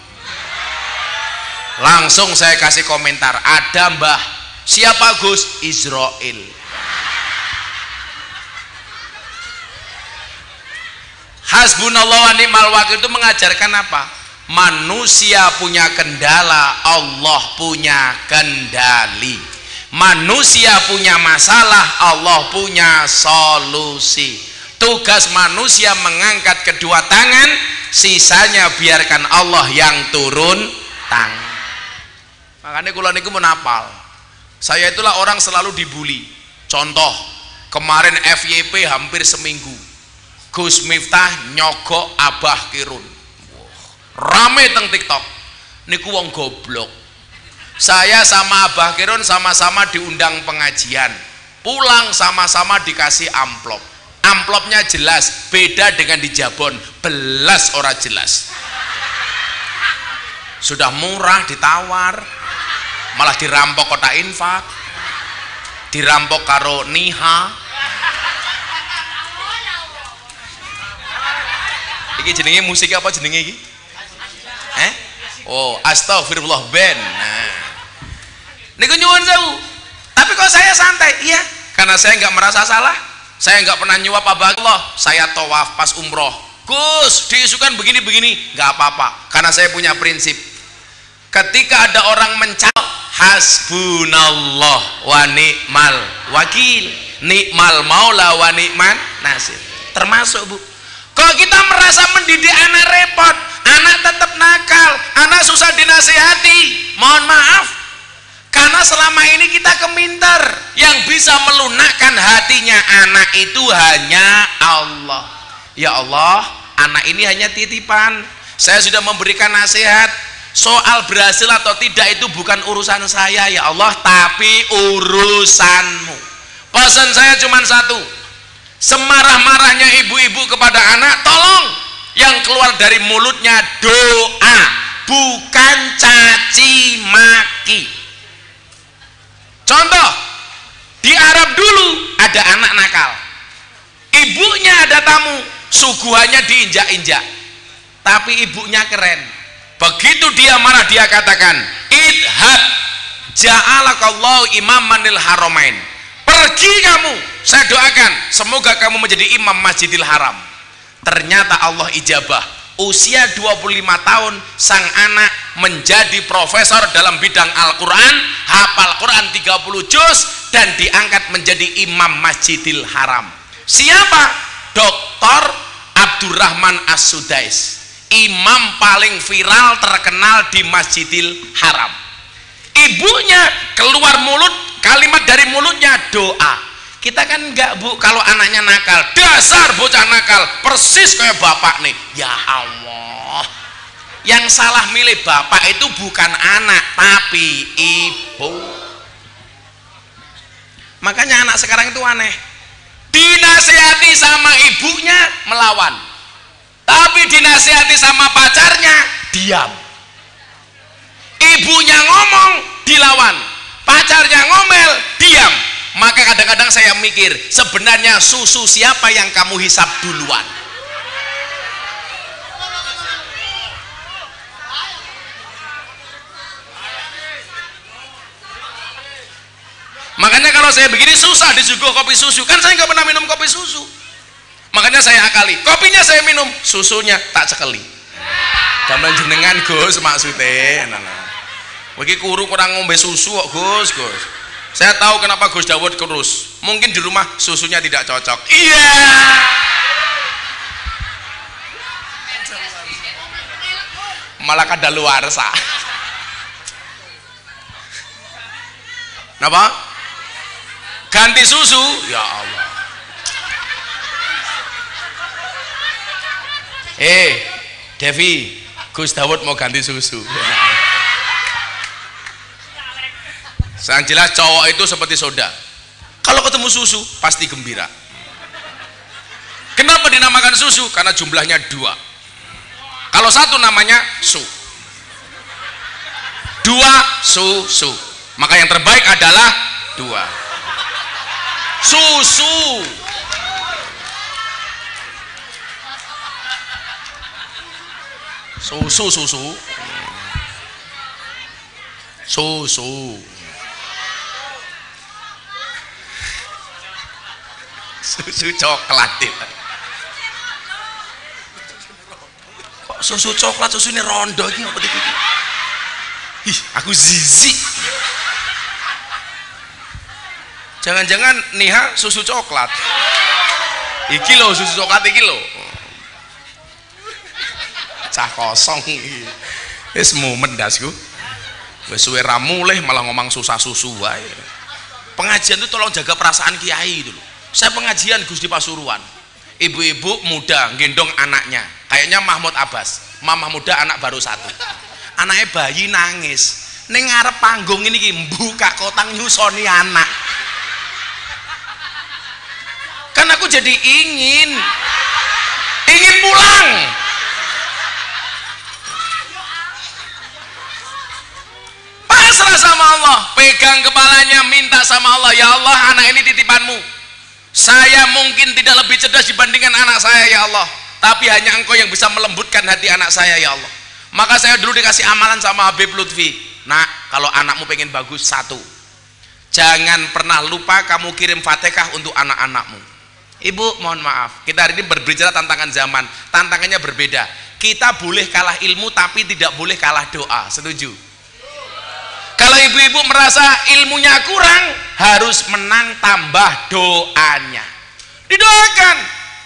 Langsung saya kasih komentar. Ada mbah. Siapa Gus? Israel Hasbunallah wa ni'mal wakil itu mengajarkan apa? Manusia punya kendala, Allah punya kendali. Manusia punya masalah, Allah punya solusi. Tugas manusia mengangkat kedua tangan, sisanya biarkan Allah yang turun tangan. Makanya kula niku menapal. Saya itulah orang selalu dibully. Contoh, kemarin FYP hampir seminggu Gus Miftah nyogok Abah Kirun. Rame teng TikTok. Niku wong goblok. Saya sama Abah Kirun sama-sama diundang pengajian. Pulang sama-sama dikasih amplop. Amplopnya jelas, beda dengan di Jabon, belas ora jelas. Sudah murah ditawar, malah dirampok kota infak, dirampok karo niha, iki jenenge musik apa jenenge iki? Eh? Oh astagfirullah ben. Nah. Niku nyuwun sewu tapi kok saya santai? Iya. Karena saya nggak merasa salah. Saya nggak pernah nyuap apa Allah. Saya tawaf pas umroh. Gus diisukan begini-begini. Nggak apa-apa. Karena saya punya prinsip. Ketika ada orang mencalon hasbunallah wa ni'mal wakil. Ni'mal maula wa ni'man nasir. Termasuk bu kalau kita merasa mendidik anak repot anak tetap nakal anak susah dinasihati mohon maaf. Karena selama ini kita keminter. Yang bisa melunakkan hatinya anak itu hanya Allah. Ya Allah anak ini hanya titipan. Saya sudah memberikan nasihat. Soal berhasil atau tidak itu bukan urusan saya ya Allah tapi urusanmu. Pesan saya cuma satu semarah-marahnya ibu-ibu kepada anak tolong yang keluar dari mulutnya doa bukan caci maki. Contoh di Arab dulu ada anak nakal. Ibunya ada tamu suguhannya diinjak-injak. Tapi ibunya keren. Begitu dia marah dia katakan idhab ja'alakallahu imamanil haromain pergi kamu. Saya doakan semoga kamu menjadi imam masjidil haram. Ternyata Allah ijabah. Usia 25 tahun sang anak menjadi profesor dalam bidang Al-Quran hafal Quran 30 juz dan diangkat menjadi imam masjidil haram. Siapa? Dr. Abdurrahman As-Sudais. Imam paling viral terkenal di Masjidil Haram. Ibunya keluar mulut kalimat dari mulutnya doa. Kita kan enggak bu kalau anaknya nakal. Dasar bocah nakal. Persis kayak bapak nih. Ya Allah. Yang salah milih bapak itu bukan anak tapi ibu. Makanya anak sekarang itu aneh. Dinasihati sama ibunya melawan. Tapi dinasihati sama pacarnya diam. Ibunya ngomong dilawan pacarnya ngomel diam. Maka kadang-kadang saya mikir sebenarnya susu siapa yang kamu hisap duluan? Makanya kalau saya begini susah disuguh kopi susu. Kan saya nggak pernah minum kopi susu. Makanya saya akali kopinya saya minum susunya tak cekeli. Dalam jenengan Gus maksudnya. Nah, nah. Bagi kuru kurang ngombe susu kok Gus Gus saya tahu kenapa Gus Dawud kurus mungkin di rumah susunya tidak cocok iya malah kada luar sah Kenapa? Ganti susu? Ya Allah. Eh, Devi, Gus Dawud mau ganti susu. Yang jelas cowok itu seperti soda. Kalau ketemu susu pasti gembira. Kenapa dinamakan susu? Karena jumlahnya dua. Kalau satu namanya su. Dua susu. Maka yang terbaik adalah dua. Susu. Susu susu. Susu. Susu coklat itu. Kok susu coklat susu ini rondo ini apa iki? Ih, aku zizi. Jangan-jangan Niha susu coklat. Iki lo susu coklat iki lo. Cah kosong. Wis mumet dasku. Wis suwe ra malah ngomong susah susu wae. Pengajian itu tolong jaga perasaan kiai dulu. Saya pengajian Gus di Pasuruan. Ibu-ibu muda gendong anaknya. Kayaknya Mahmud Abbas. Mama muda anak baru satu. Anaknya bayi nangis. Ning ngarep panggung ini buka kotang nyusoni anak. Kan aku jadi ingin ingin pulang. Pasrah sama Allah, pegang kepalanya, minta sama Allah, ya Allah, anak ini titipanmu. Saya mungkin tidak lebih cerdas dibandingkan anak saya, ya Allah. Tapi hanya engkau yang bisa melembutkan hati anak saya, ya Allah. Maka saya dulu dikasih amalan sama Habib Lutfi. Nak, kalau anakmu pengen bagus, satu. Jangan pernah lupa kamu kirim fatihah untuk anak-anakmu Ibu, mohon maaf. Kita hari ini berbicara tantangan zaman. Tantangannya berbeda. Kita boleh kalah ilmu tapi tidak boleh kalah doa. Setuju? Kalau ibu-ibu merasa ilmunya kurang, harus menang tambah doanya. Didoakan.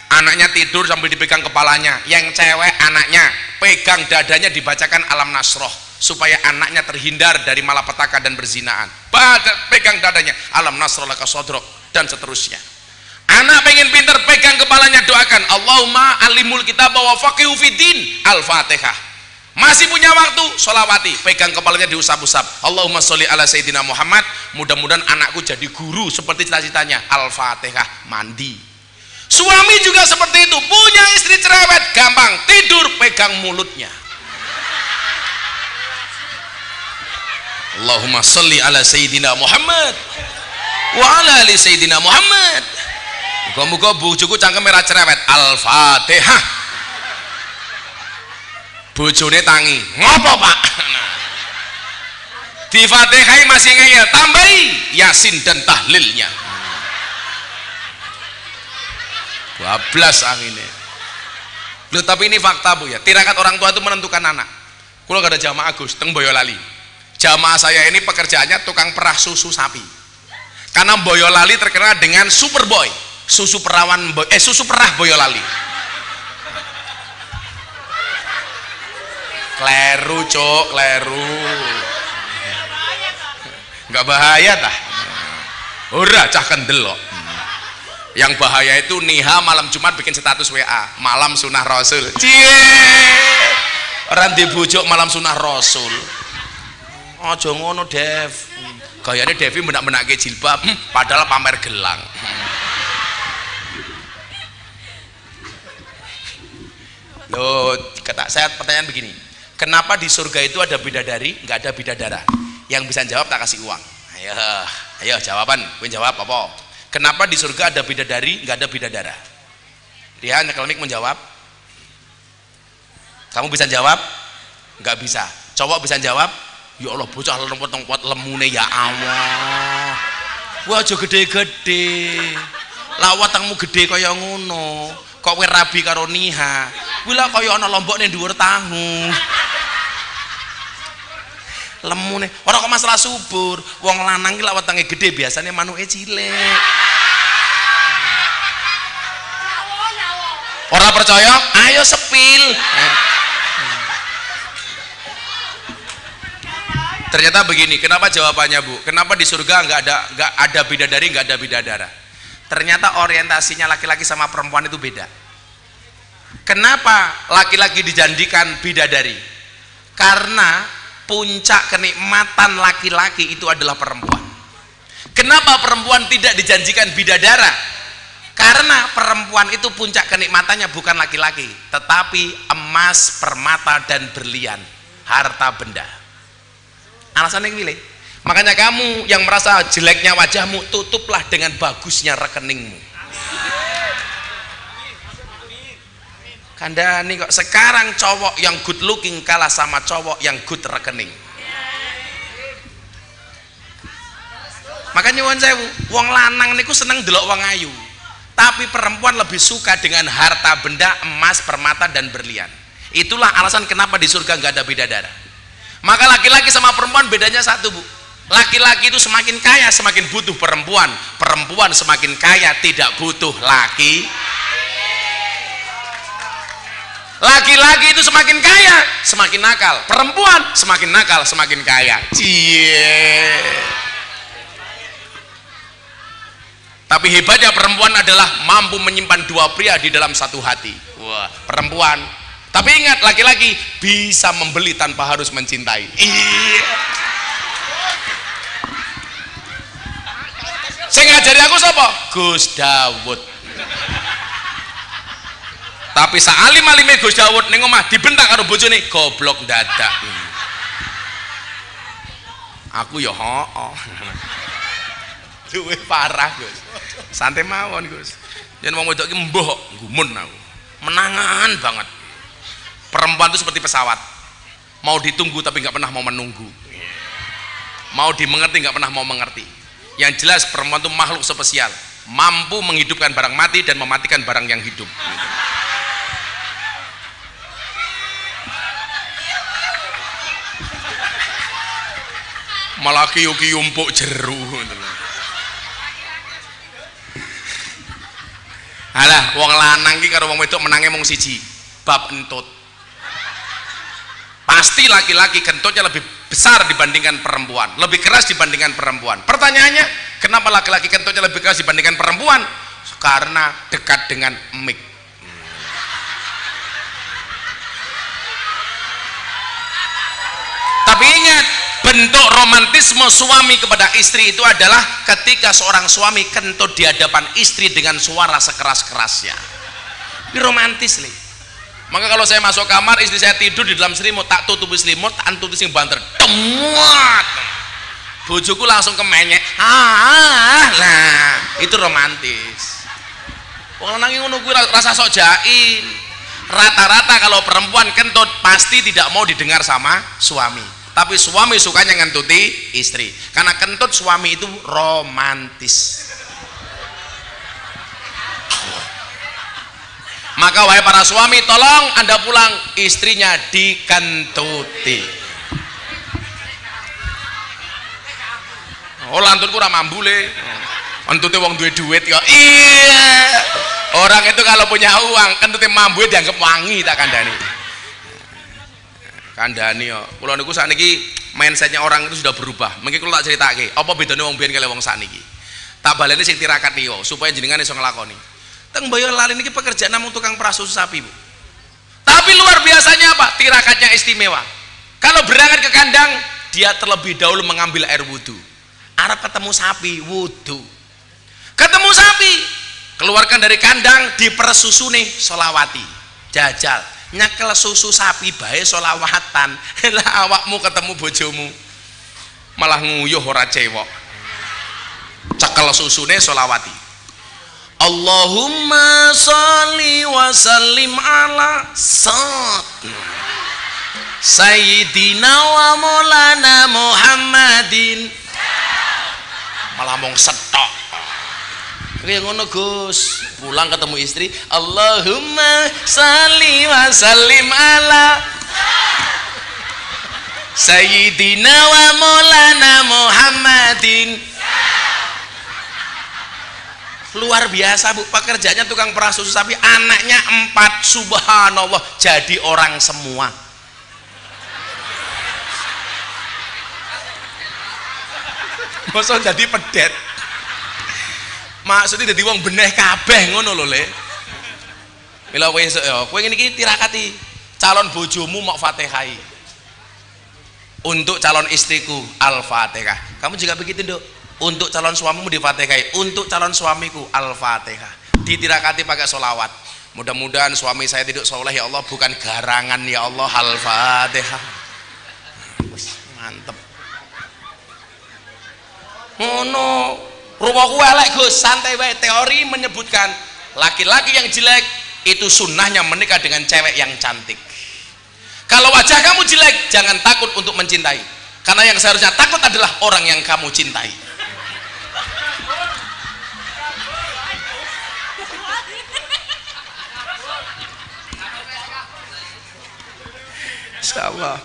Anaknya tidur sambil dipegang kepalanya. Yang cewek anaknya pegang dadanya dibacakan alam nasroh supaya anaknya terhindar dari malapetaka dan berzinaan. Pegang dadanya alam nasroh laka sodrok dan seterusnya. Anak pengen pinter pegang kepalanya doakan Allahumma alimul kitab wa faqihu fiddin al-fatihah masih punya waktu solawati. Pegang kepalanya diusap-usap. Allahumma sholli ala sayyidina Muhammad. Mudah-mudahan anakku jadi guru seperti cita-citanya. Al-fatihah mandi. Suami juga seperti itu. Punya istri cerewet gampang. Tidur pegang mulutnya. Allahumma sholli ala sayyidina Muhammad. Wa ala ali sayyidina Muhammad. Muga-muga bojoku cangkem merah cerewet. Al-Fatihah. Bojone tangi. Ngopo, Pak? Di Fatihah masih ngeyel, tambahi Yasin dan tahlilnya. 12 anginnya. Loh, tapi ini fakta Bu ya. Tirakat orang tua itu menentukan anak. Kalau gak ada jamaah Gus, teng Boyolali. Jamaah saya ini pekerjaannya tukang perah susu sapi. Karena Boyolali terkenal dengan Superboy susu perawan eh susu perah Boyolali kleru cok kleru. Nggak bahaya tah? Ora cah kendel yang bahaya itu Niha malam Jumat bikin status WA malam sunah Rasul. Cie! Orang dibujuk malam sunah Rasul. Ojo ngono Dev. Gayanya Devi benak-benak jilbab hmm, padahal pamer gelang. Loh, kata saya pertanyaan begini. Kenapa di surga itu ada bidadari, nggak ada bidadara? Yang bisa jawab tak kasih uang. Ayo, ayo jawaban. Gue jawab apa? Kenapa di surga ada bidadari, nggak ada bidadara? Dia klinik menjawab. Kamu bisa jawab? Nggak bisa. Cowok bisa jawab? Ya Allah, bocah lempot-lempot lemune ya Allah. Wah, gede-gede. Lawatangmu gede kaya ngono kowe rabi karo niha? Kuwi lak kaya ana lombok ning dhuwur tahu. Lemune. Ora kok masalah subur. Wong lanang iki lak wetenge gede biasanya manuke cilik. Ora percaya? Ayo sepil. Ternyata begini kenapa jawabannya bu? Kenapa di surga nggak ada nggak ada bidadari nggak ada bidadara ternyata orientasinya laki-laki sama perempuan itu beda. Kenapa laki-laki dijanjikan bidadari? Karena puncak kenikmatan laki-laki itu adalah perempuan. Kenapa perempuan tidak dijanjikan bidadara? Karena perempuan itu puncak kenikmatannya bukan laki-laki tetapi emas, permata dan berlian. Harta benda. Alasan yang milih makanya kamu yang merasa jeleknya wajahmu tutuplah dengan bagusnya rekeningmu. Kandani kok sekarang cowok yang good looking kalah sama cowok yang good rekening. Makanya wong saya wong lanang niku seneng delok wong ayu. Tapi perempuan lebih suka dengan harta benda emas permata dan berlian. Itulah alasan kenapa di surga nggak ada bidadara. Maka laki-laki sama perempuan bedanya satu bu laki-laki itu semakin kaya semakin butuh perempuan. Perempuan semakin kaya tidak butuh laki. Laki-laki itu semakin kaya semakin nakal. Perempuan semakin nakal semakin kaya. Cie. Tapi hebatnya perempuan adalah mampu menyimpan dua pria di dalam satu hati. Wah perempuan. Tapi ingat laki-laki bisa membeli tanpa harus mencintai. Iya saya ngajari aku siapa? Gus Dawud. Tapi saalim alime Gus Dawud ning omah dibentak karo bojone goblok dadak aku ya hoo luwe parah Gus. Santai mawon Gus. Jangan mau wedok iki mbah gumun aku. Menangan banget. Perempuan itu seperti pesawat. Mau ditunggu tapi nggak pernah mau menunggu. Mau dimengerti nggak pernah mau mengerti yang jelas perempuan itu makhluk spesial mampu menghidupkan barang mati dan mematikan barang yang hidup gitu. malah kiyu-kiyu empuk jeru. Alah, wong lanang ki karo wong wedok menange mung siji, bab entut. Pasti laki-laki kentutnya lebih besar dibandingkan perempuan, lebih keras dibandingkan perempuan. Pertanyaannya, kenapa laki-laki kentutnya lebih keras dibandingkan perempuan? Karena dekat dengan mic. Tapi ingat, bentuk romantisme suami kepada istri itu adalah ketika seorang suami kentut di hadapan istri dengan suara sekeras-kerasnya. Ini romantis nih. Maka kalau saya masuk kamar, istri saya tidur di dalam selimut, tak tutup selimut, tak tutup sing banter. Temuat. Bojoku langsung kemenyek. Ah, nah, itu romantis. Wong lanang ngono kuwi rasa sok jain. Rata-rata kalau perempuan kentut pasti tidak mau didengar sama suami tapi suami sukanya ngentuti istri karena kentut suami itu romantis maka wahai para suami tolong anda pulang. Istrinya dikentuti oh lantun kurang mambule. Kentutnya wong duwe duit ya. Iya. Orang itu kalau punya uang kentutnya mambu dianggap wangi tak kandani kandani yo kula niku sakniki mindsetnya orang itu sudah berubah. Mungkin kalau tak ceritake apa bedanya wong biyen kali wong sakniki? Tak baleni sing tirakat liya supaya jenengan iso nglakoni teng Boyolali niki pekerjaan namung tukang prasusu sapi Bu. Tapi luar biasanya apa? Tirakatnya istimewa. Kalau berangkat ke kandang dia terlebih dahulu mengambil air wudhu. Arab ketemu sapi wudhu. Ketemu sapi keluarkan dari kandang dipersusune solawati. Jajal. Nyakel susu sapi bae solawatan. Lah awakmu ketemu bojomu malah nguyuh ora cewek cekel susune solawati Allahumma sholli wa sallim ala sat Sayyidina wa maulana Muhammadin. Malah mong setok. Kayak ngono Gus. Pulang ketemu istri. Allahumma salli wa sallim ala Sayyidina wa maulana Muhammadin luar biasa bu pekerjaannya tukang perasusu sapi anaknya empat subhanallah jadi orang semua masa jadi pedet maksudnya jadi wong beneh kabeh ngono lho le Mila kowe esuk ya, kowe tirakati calon bojomu mau Fatihai. Untuk calon istriku Al-Fatihah. Kamu juga begitu, Dok. Untuk calon suamimu di Fatihai, untuk calon suamiku Al-Fatihah. Ditirakati pakai solawat. Mudah-mudahan suami saya tidak soleh ya Allah, bukan garangan ya Allah Al-Fatihah. Mantep. Ngono. Rumahku elek Gus, santai wae. Teori menyebutkan laki-laki yang jelek itu sunnahnya menikah dengan cewek yang cantik. Kalau wajah kamu jelek, jangan takut untuk mencintai. Karena yang seharusnya takut adalah orang yang kamu cintai. Insya Allah.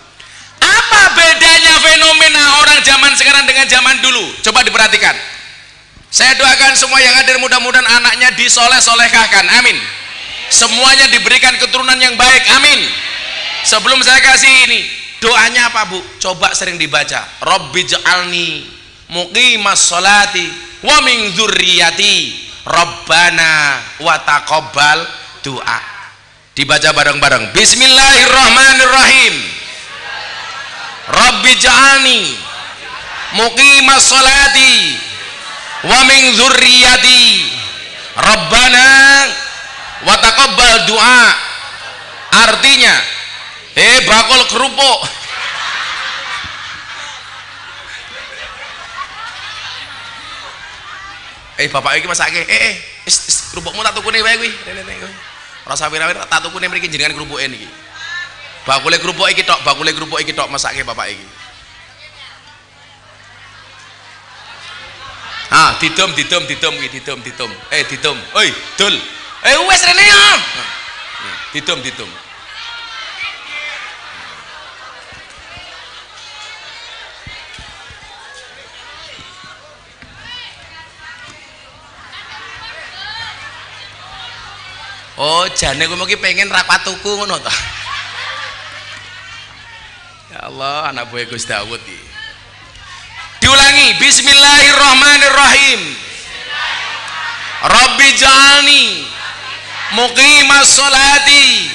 Apa bedanya fenomena orang zaman sekarang dengan zaman dulu? Coba diperhatikan. Saya doakan semua yang hadir mudah-mudahan anaknya disoleh-solehkahkan. Amin. Semuanya diberikan keturunan yang baik. Amin. Sebelum saya kasih ini, doanya apa Bu? Coba sering dibaca. Rabbi ja'alni muqimas salati wa min dzurriyyati Rabbana wa taqabbal doa. Dibaca bareng-bareng. Bismillahirrahmanirrahim. Rabbi ja'alni muqimas salati wa min dzurriyyati Rabbana wa taqabbal doa artinya eh bakul kerupuk. Eh bapak iki masake eh eh kerupukmu tak tukune wae kuwi ora sawir-sawir tak tukune mriki jenengan kerupuke niki. Bakule kerupuk iki tok bakule kerupuk iki tok masake bapak iki. Ah didom didom didom iki didom didom. Eh didom. Oi dul. Eh wes rene ya Nah, didom Oh, jane kowe iki pengen rapat tuku ngono? Ya Allah, anak buah Gus Dawud iki. Diulangi, Bismillahirrahmanirrahim. Rabbi ja'alni muqimas sholati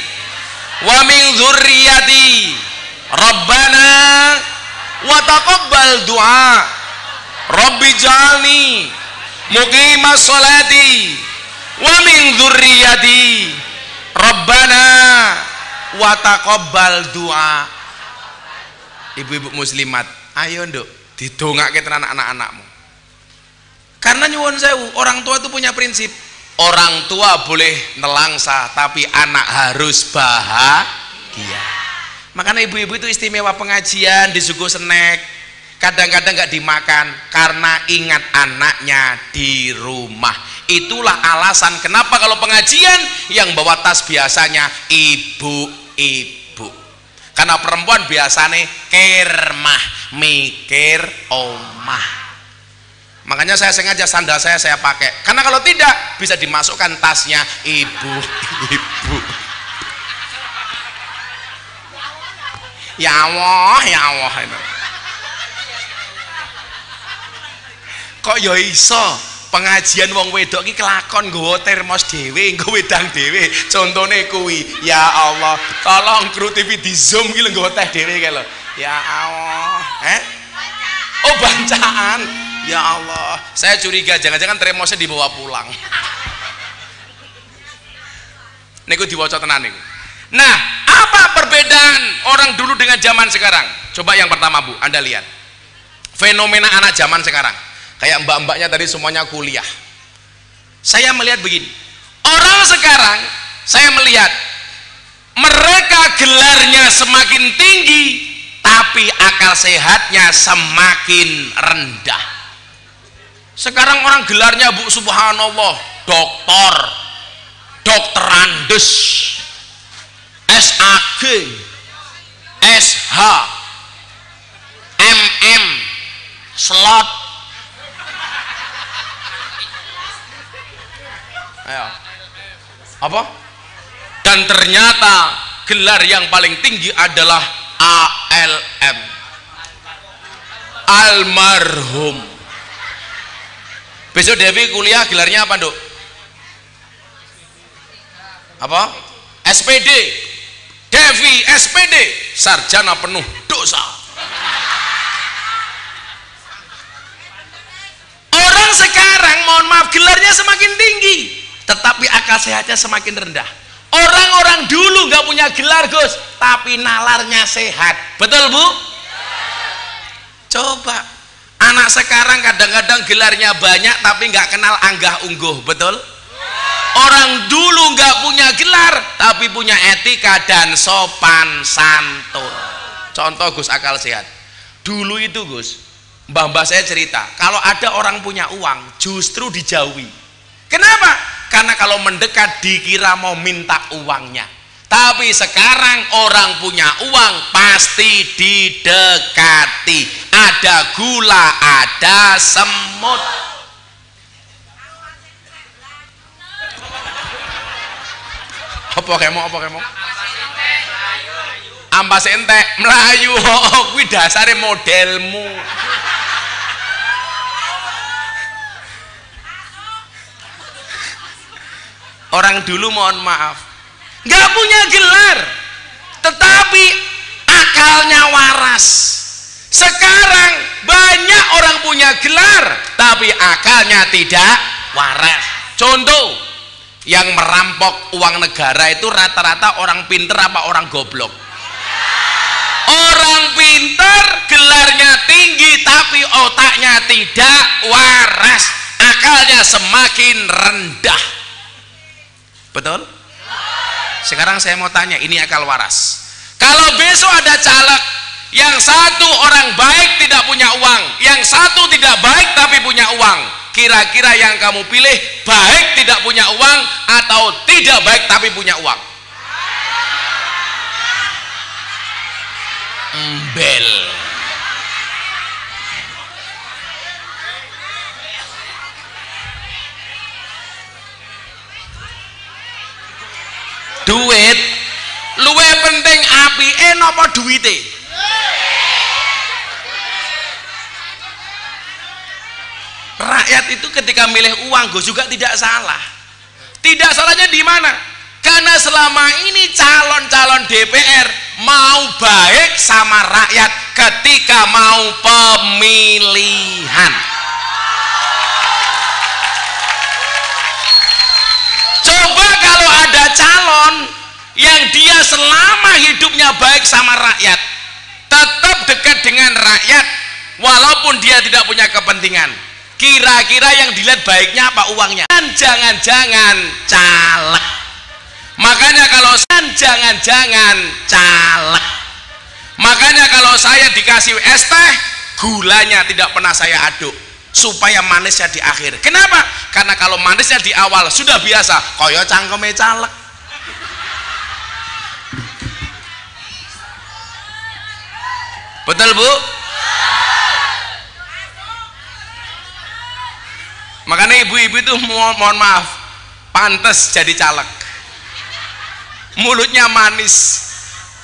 wa min dzurriyyati. Rabbana wa taqabbal du'a. Rabbi ja'alni muqimas sholati wa min dzurriyyati. Rabbana wa taqabbal du'a. Ibu-ibu muslimat, ayo nduk didongake tenan anak-anakmu. Karena nyuwun sewu, orang tua itu punya prinsip. Orang tua boleh nelangsa, tapi anak harus bahagia. Makanya ibu-ibu itu istimewa pengajian, disuguh snack. Kadang-kadang nggak dimakan karena ingat anaknya di rumah. Itulah alasan kenapa kalau pengajian yang bawa tas biasanya ibu-ibu. Karena perempuan biasanya kermah, mikir omah. Makanya saya sengaja sandal saya saya pakai. Karena kalau tidak bisa dimasukkan tasnya ibu-ibu. Ya Allah, ya Allah. Kok ya iso pengajian wong wedok iki kelakon nggawa termos dhewe, nggawa wedang dhewe. Contone kuwi, ya Allah, tolong kru TV di zoom lho nggawa teh dhewe kae lho. Ya Allah. Eh? Oh, bancaan. Ya Allah, saya curiga jangan-jangan termosnya dibawa pulang. Niku diwaca tenan niku. Nah, apa perbedaan orang dulu dengan zaman sekarang? Coba yang pertama Bu, Anda lihat. Fenomena anak zaman sekarang. Kayak mbak-mbaknya tadi semuanya kuliah. Saya melihat begini. Orang sekarang, saya melihat mereka gelarnya semakin tinggi, tapi akal sehatnya semakin rendah. Sekarang orang gelarnya Bu Subhanallah, doktor, dokter Andes, SAG, SH, MM, slot. Ayo. Apa? Dan ternyata gelar yang paling tinggi adalah ALM. Almarhum. Besok Devi kuliah gelarnya apa, Dok? Apa? SPD. Devi SPD, sarjana penuh dosa. Orang sekarang mohon maaf gelarnya semakin tetapi akal sehatnya semakin rendah. Orang-orang dulu nggak punya gelar Gus, tapi nalarnya sehat. Betul Bu? Coba anak sekarang kadang-kadang gelarnya banyak tapi nggak kenal anggah ungguh, betul? Orang dulu nggak punya gelar tapi punya etika dan sopan santun. Contoh Gus akal sehat. Dulu itu Gus, mbah-mbah saya cerita, kalau ada orang punya uang justru dijauhi. Kenapa? Karena kalau mendekat dikira mau minta uangnya. Tapi sekarang orang punya uang pasti didekati. Ada gula, ada semut. Apa kemo? Apa kemo? Ampas entek Melayu. Kuwi dasare modelmu. Orang dulu mohon maaf. Nggak punya gelar tetapi akalnya waras. Sekarang banyak orang punya gelar tapi akalnya tidak waras. Contoh yang merampok uang negara itu rata-rata orang pinter apa orang goblok? Orang pinter gelarnya tinggi tapi otaknya tidak waras. Akalnya semakin rendah betul? sekarang saya mau tanya ini akal waras. Kalau besok ada caleg yang satu orang baik tidak punya uang yang satu tidak baik tapi punya uang kira-kira yang kamu pilih baik tidak punya uang atau tidak baik tapi punya uang? Embel duit. Luwe penting api eh nopo duwite? Rakyat itu ketika milih uang gue juga tidak salah. Tidak salahnya di mana? Karena selama ini calon-calon DPR mau baik sama rakyat ketika mau pemilihan. Coba ada calon yang dia selama hidupnya baik sama rakyat tetap dekat dengan rakyat walaupun dia tidak punya kepentingan. Kira-kira yang dilihat baiknya apa uangnya? Jangan-jangan caleg. Makanya kalau jangan-jangan caleg. Makanya kalau saya dikasih es teh gulanya tidak pernah saya aduk supaya manisnya di akhir kenapa? karena kalau manisnya di awal sudah biasa koyo cangkeme caleg. Betul bu? makanya ibu-ibu itu mohon, mohon maaf pantas jadi caleg. Mulutnya manis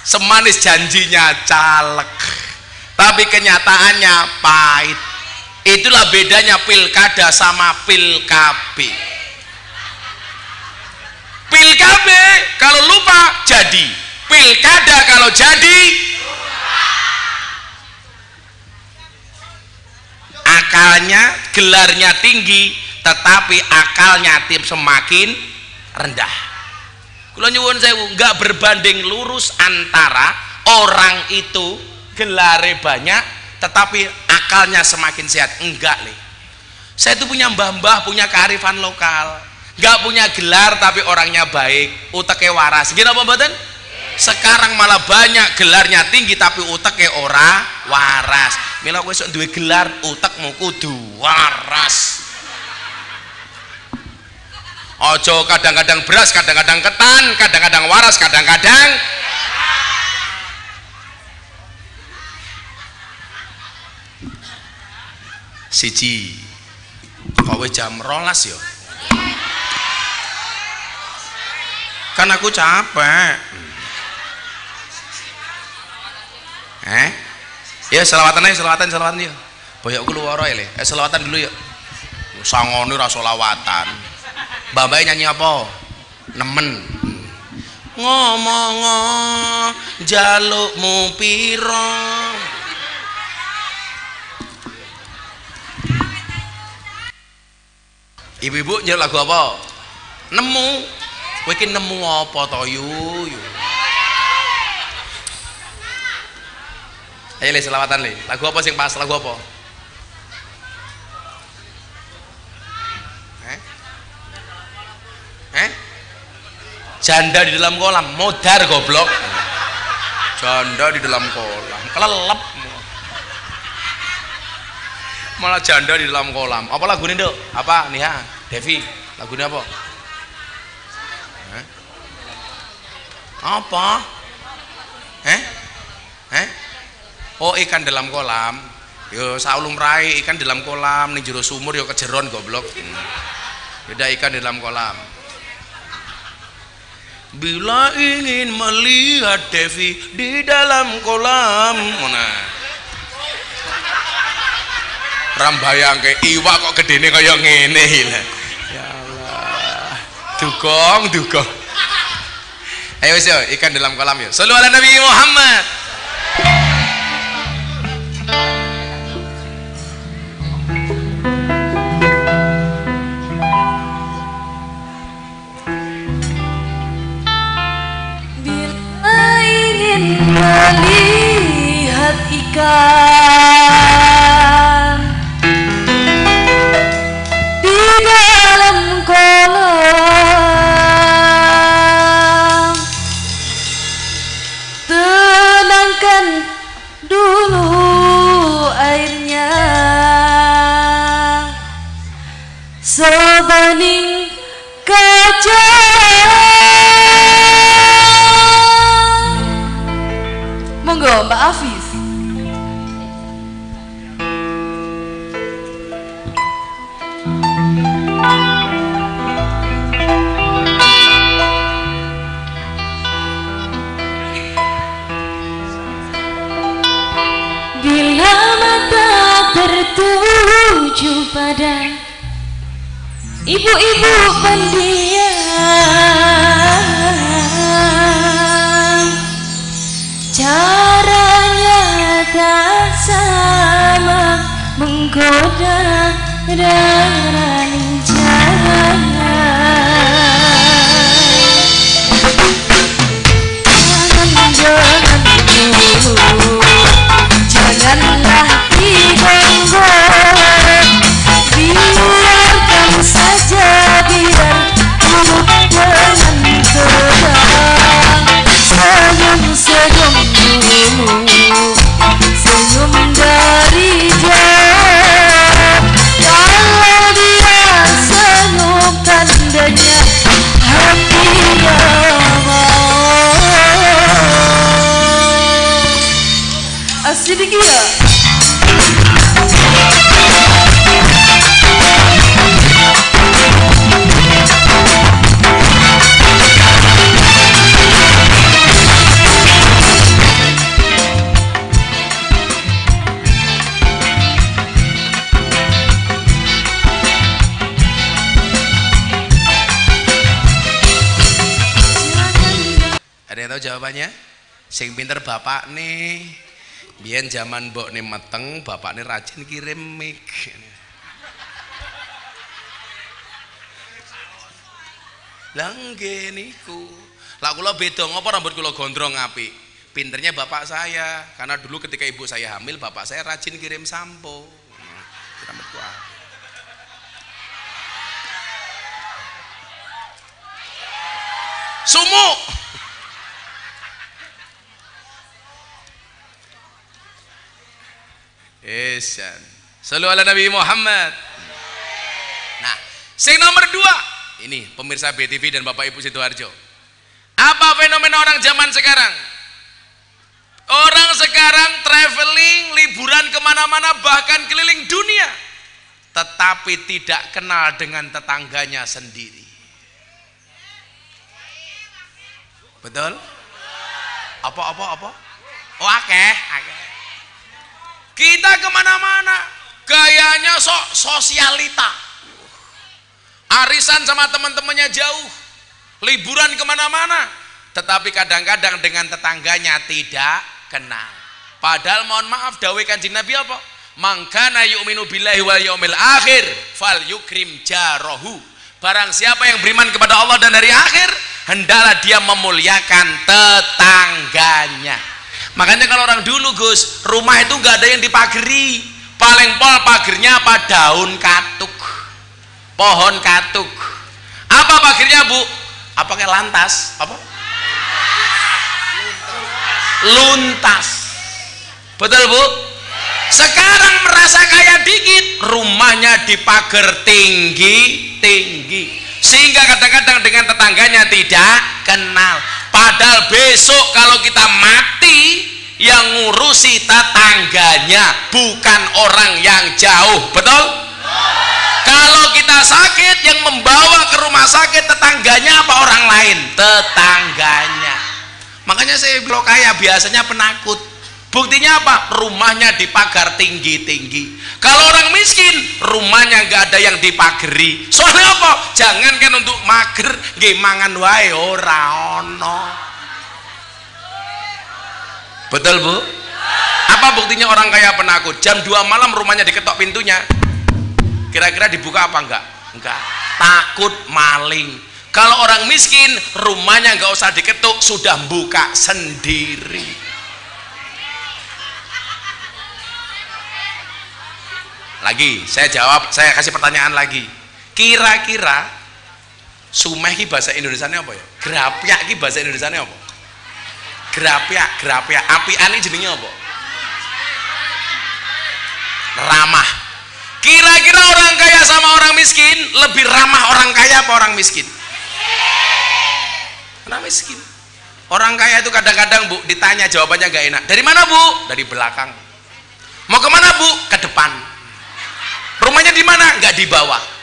semanis janjinya caleg. Tapi kenyataannya pahit itulah bedanya pilkada sama pilkabe pilkabe kalau lupa jadi. Pilkada kalau jadi akalnya gelarnya tinggi tetapi akalnya tim semakin rendah. Kalau nyuwun saya nggak berbanding lurus antara orang itu gelare banyak tetapi akalnya semakin sehat? Enggak nih saya itu punya mbah-mbah punya kearifan lokal. Nggak punya gelar tapi orangnya baik. Uteknya waras. Gini apa badan sekarang malah banyak gelarnya tinggi tapi uteknya ora waras. Mila kowe sok duwe gelar utekmu kudu waras. Ojo kadang-kadang beras kadang-kadang ketan kadang-kadang waras kadang-kadang siji. Kowe jam rolas yo kan aku capek. Eh? Ya selawatan aja selawatan selawatan yuk boyok keluar ya eh selawatan dulu yuk sangoni ra selawatan. Babai nyanyi apa? Nemen. Ngomong jalukmu piro ibu-ibu nyanyi lagu apa? Nemu. Kowe iki nemu apa to yu? Yu. Ayo le selawatan le. Lagu apa sing pas? Lagu apa? Eh eh janda di dalam kolam. Modar goblok. Janda di dalam kolam. Kelelep. Malah janda di dalam kolam. Apa lagu ini dok apa nih ya Devi lagunya apa? Eh? apa? Eh eh oh ikan dalam kolam. Yo saulum rai ikan dalam kolam. Nih jero sumur yo kejeron goblok. Hmm. beda ikan dalam kolam. Bila ingin melihat Devi di dalam kolam mana? Rambayang ke iwak kok gedene kaya ngene ya Dugong dugong. Ayo yo ikan dalam kolam yo. Sallu ala nabi Muhammad. Bila ingin melihat ikan jawabannya? Sing pinter bapak nih. Biyen zaman mbok nih meteng, bapak nih rajin kirim mic. Lah nggih niku. Lah kula beda ngopo rambut kula gondrong apik. Pinternya bapak saya, karena dulu ketika ibu saya hamil, bapak saya rajin kirim sampo. Rambutku apik. Sumuk. Esan. Salu ala Nabi Muhammad. Nah, sing nomor dua. Ini pemirsa BTV dan Bapak Ibu Sidoarjo. Apa fenomena orang zaman sekarang? Orang sekarang traveling, liburan ke mana-mana, bahkan keliling dunia. Tetapi tidak kenal dengan tetangganya sendiri. Betul? Apa, apa, apa? Oh, akeh, akeh. Kita ke mana-mana, gayanya sok sosialita. Arisan sama teman-temannya jauh, liburan ke mana-mana. Tetapi kadang-kadang dengan tetangganya tidak kenal. Padahal mohon maaf, dawe kanjeng Nabi apa? Mangkana yu'minu billahi wal yaumil akhir fal yukrim jarohu. Barang siapa yang beriman kepada Allah dan hari akhir, hendaklah dia memuliakan tetangganya. Makanya kalau orang dulu Gus, rumah itu nggak ada yang dipageri. Paling pol pagernya apa? Daun katuk. Pohon katuk. Apa pagernya, Bu? Apa kayak lantas? Apa? Luntas. Betul, Bu? Sekarang merasa kaya dikit, rumahnya dipager tinggi-tinggi. Sehingga kadang-kadang dengan tetangganya tidak kenal. Padahal besok kalau kita mati, yang ngurusi tetangganya bukan orang yang jauh. Betul? Kalau kita sakit, yang membawa ke rumah sakit tetangganya apa orang lain? Tetangganya. Makanya saya bilang kaya biasanya penakut. Buktinya apa? Rumahnya dipagar tinggi-tinggi. Kalau orang miskin, rumahnya nggak ada yang dipageri. Soalnya apa? Jangankan untuk mager, nggih mangan wae ora ono. Betul, Bu? Apa buktinya orang kaya penakut? Jam 2 malam rumahnya diketok pintunya. Kira-kira dibuka apa enggak? Enggak. Takut maling. Kalau orang miskin, rumahnya nggak usah diketuk, sudah buka sendiri. Lagi, saya jawab, saya kasih pertanyaan lagi. Kira-kira sumeh bahasa Indonesia apa ya? Grapyak ki bahasa Indonesia apa? Grapyak, grapyak. Apian ini jenenge apa? Ramah. Kira-kira orang kaya sama orang miskin lebih ramah orang kaya apa orang miskin? Orang miskin. orang kaya itu kadang-kadang bu ditanya jawabannya gak enak dari mana bu dari belakang mau ke mana bu ke depan rumahnya di mana nggak di bawah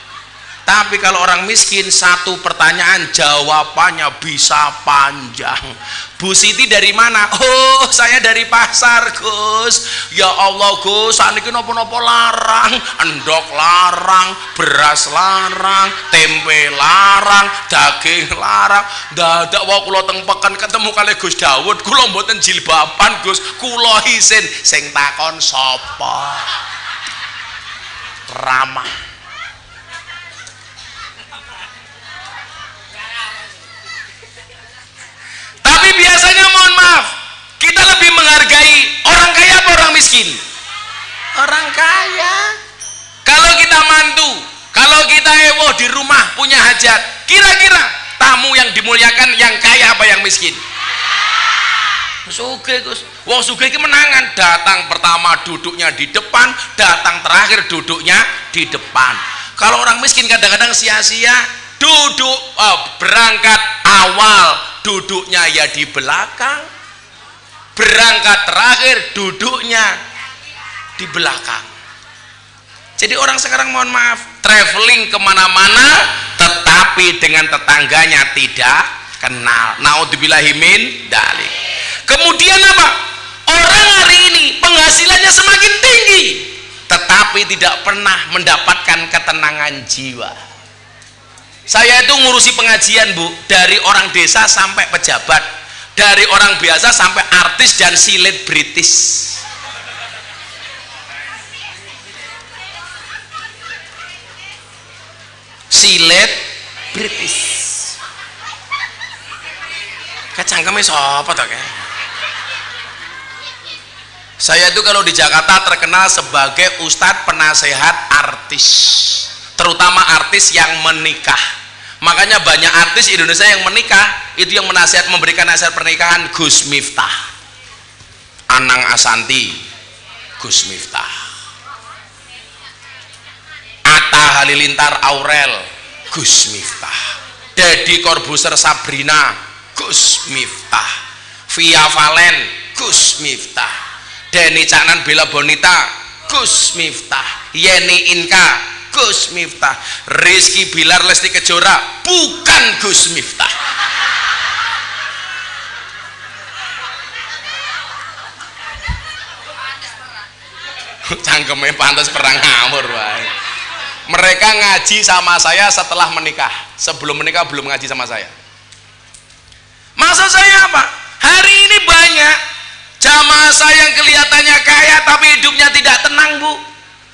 tapi kalau orang miskin satu pertanyaan jawabannya bisa panjang. Bu Siti dari mana? Oh, saya dari pasar, Gus. Ya Allah, Gus, saniki nopo-nopo larang, endok larang, beras larang, tempe larang, daging larang. Dadak wae kula teng peken ketemu kali Gus Dawud, kula mboten jilbaban, Gus. Kula isin sing takon sapa? Ramah. Tapi biasanya mohon maaf, kita lebih menghargai orang kaya apa orang miskin? Orang kaya. Kalau kita mantu, kalau kita ewo di rumah punya hajat, kira-kira tamu yang dimuliakan yang kaya apa yang miskin? Suge Gus. Wong suge iki menangan, datang pertama duduknya di depan, datang terakhir duduknya di depan. Kalau orang miskin kadang-kadang sia-sia duduk eh, berangkat awal duduknya ya di belakang. Berangkat terakhir duduknya di belakang. Jadi orang sekarang mohon maaf traveling ke mana-mana tetapi dengan tetangganya tidak kenal. Naudzubillahimin dalik. Kemudian apa orang hari ini penghasilannya semakin tinggi tetapi tidak pernah mendapatkan ketenangan jiwa. Saya itu ngurusi pengajian bu dari orang desa sampai pejabat dari orang biasa sampai artis dan selebritis selebritis kecangkemnya siapa tuh kayak saya itu kalau di Jakarta terkenal sebagai ustadz penasehat artis. Terutama artis yang menikah. Makanya banyak artis Indonesia yang menikah itu yang menasihat memberikan nasihat pernikahan Gus Miftah. Anang Asanti Gus Miftah. Atta Halilintar Aurel Gus Miftah. Dedi Corbuzier Sabrina Gus Miftah. Via Valen Gus Miftah Denny Caknan Bella Bonita. Gus Miftah. Yeni Inka. Gus Miftah. Rizky Bilar Lesti Kejora. Bukan Gus Miftah. Cangkemnya pantas perang ngamur wae. Mereka ngaji sama saya setelah menikah. Sebelum menikah belum ngaji sama saya. Maksud saya apa? Hari ini banyak jamaah saya yang kelihatannya kaya tapi hidupnya tidak tenang bu.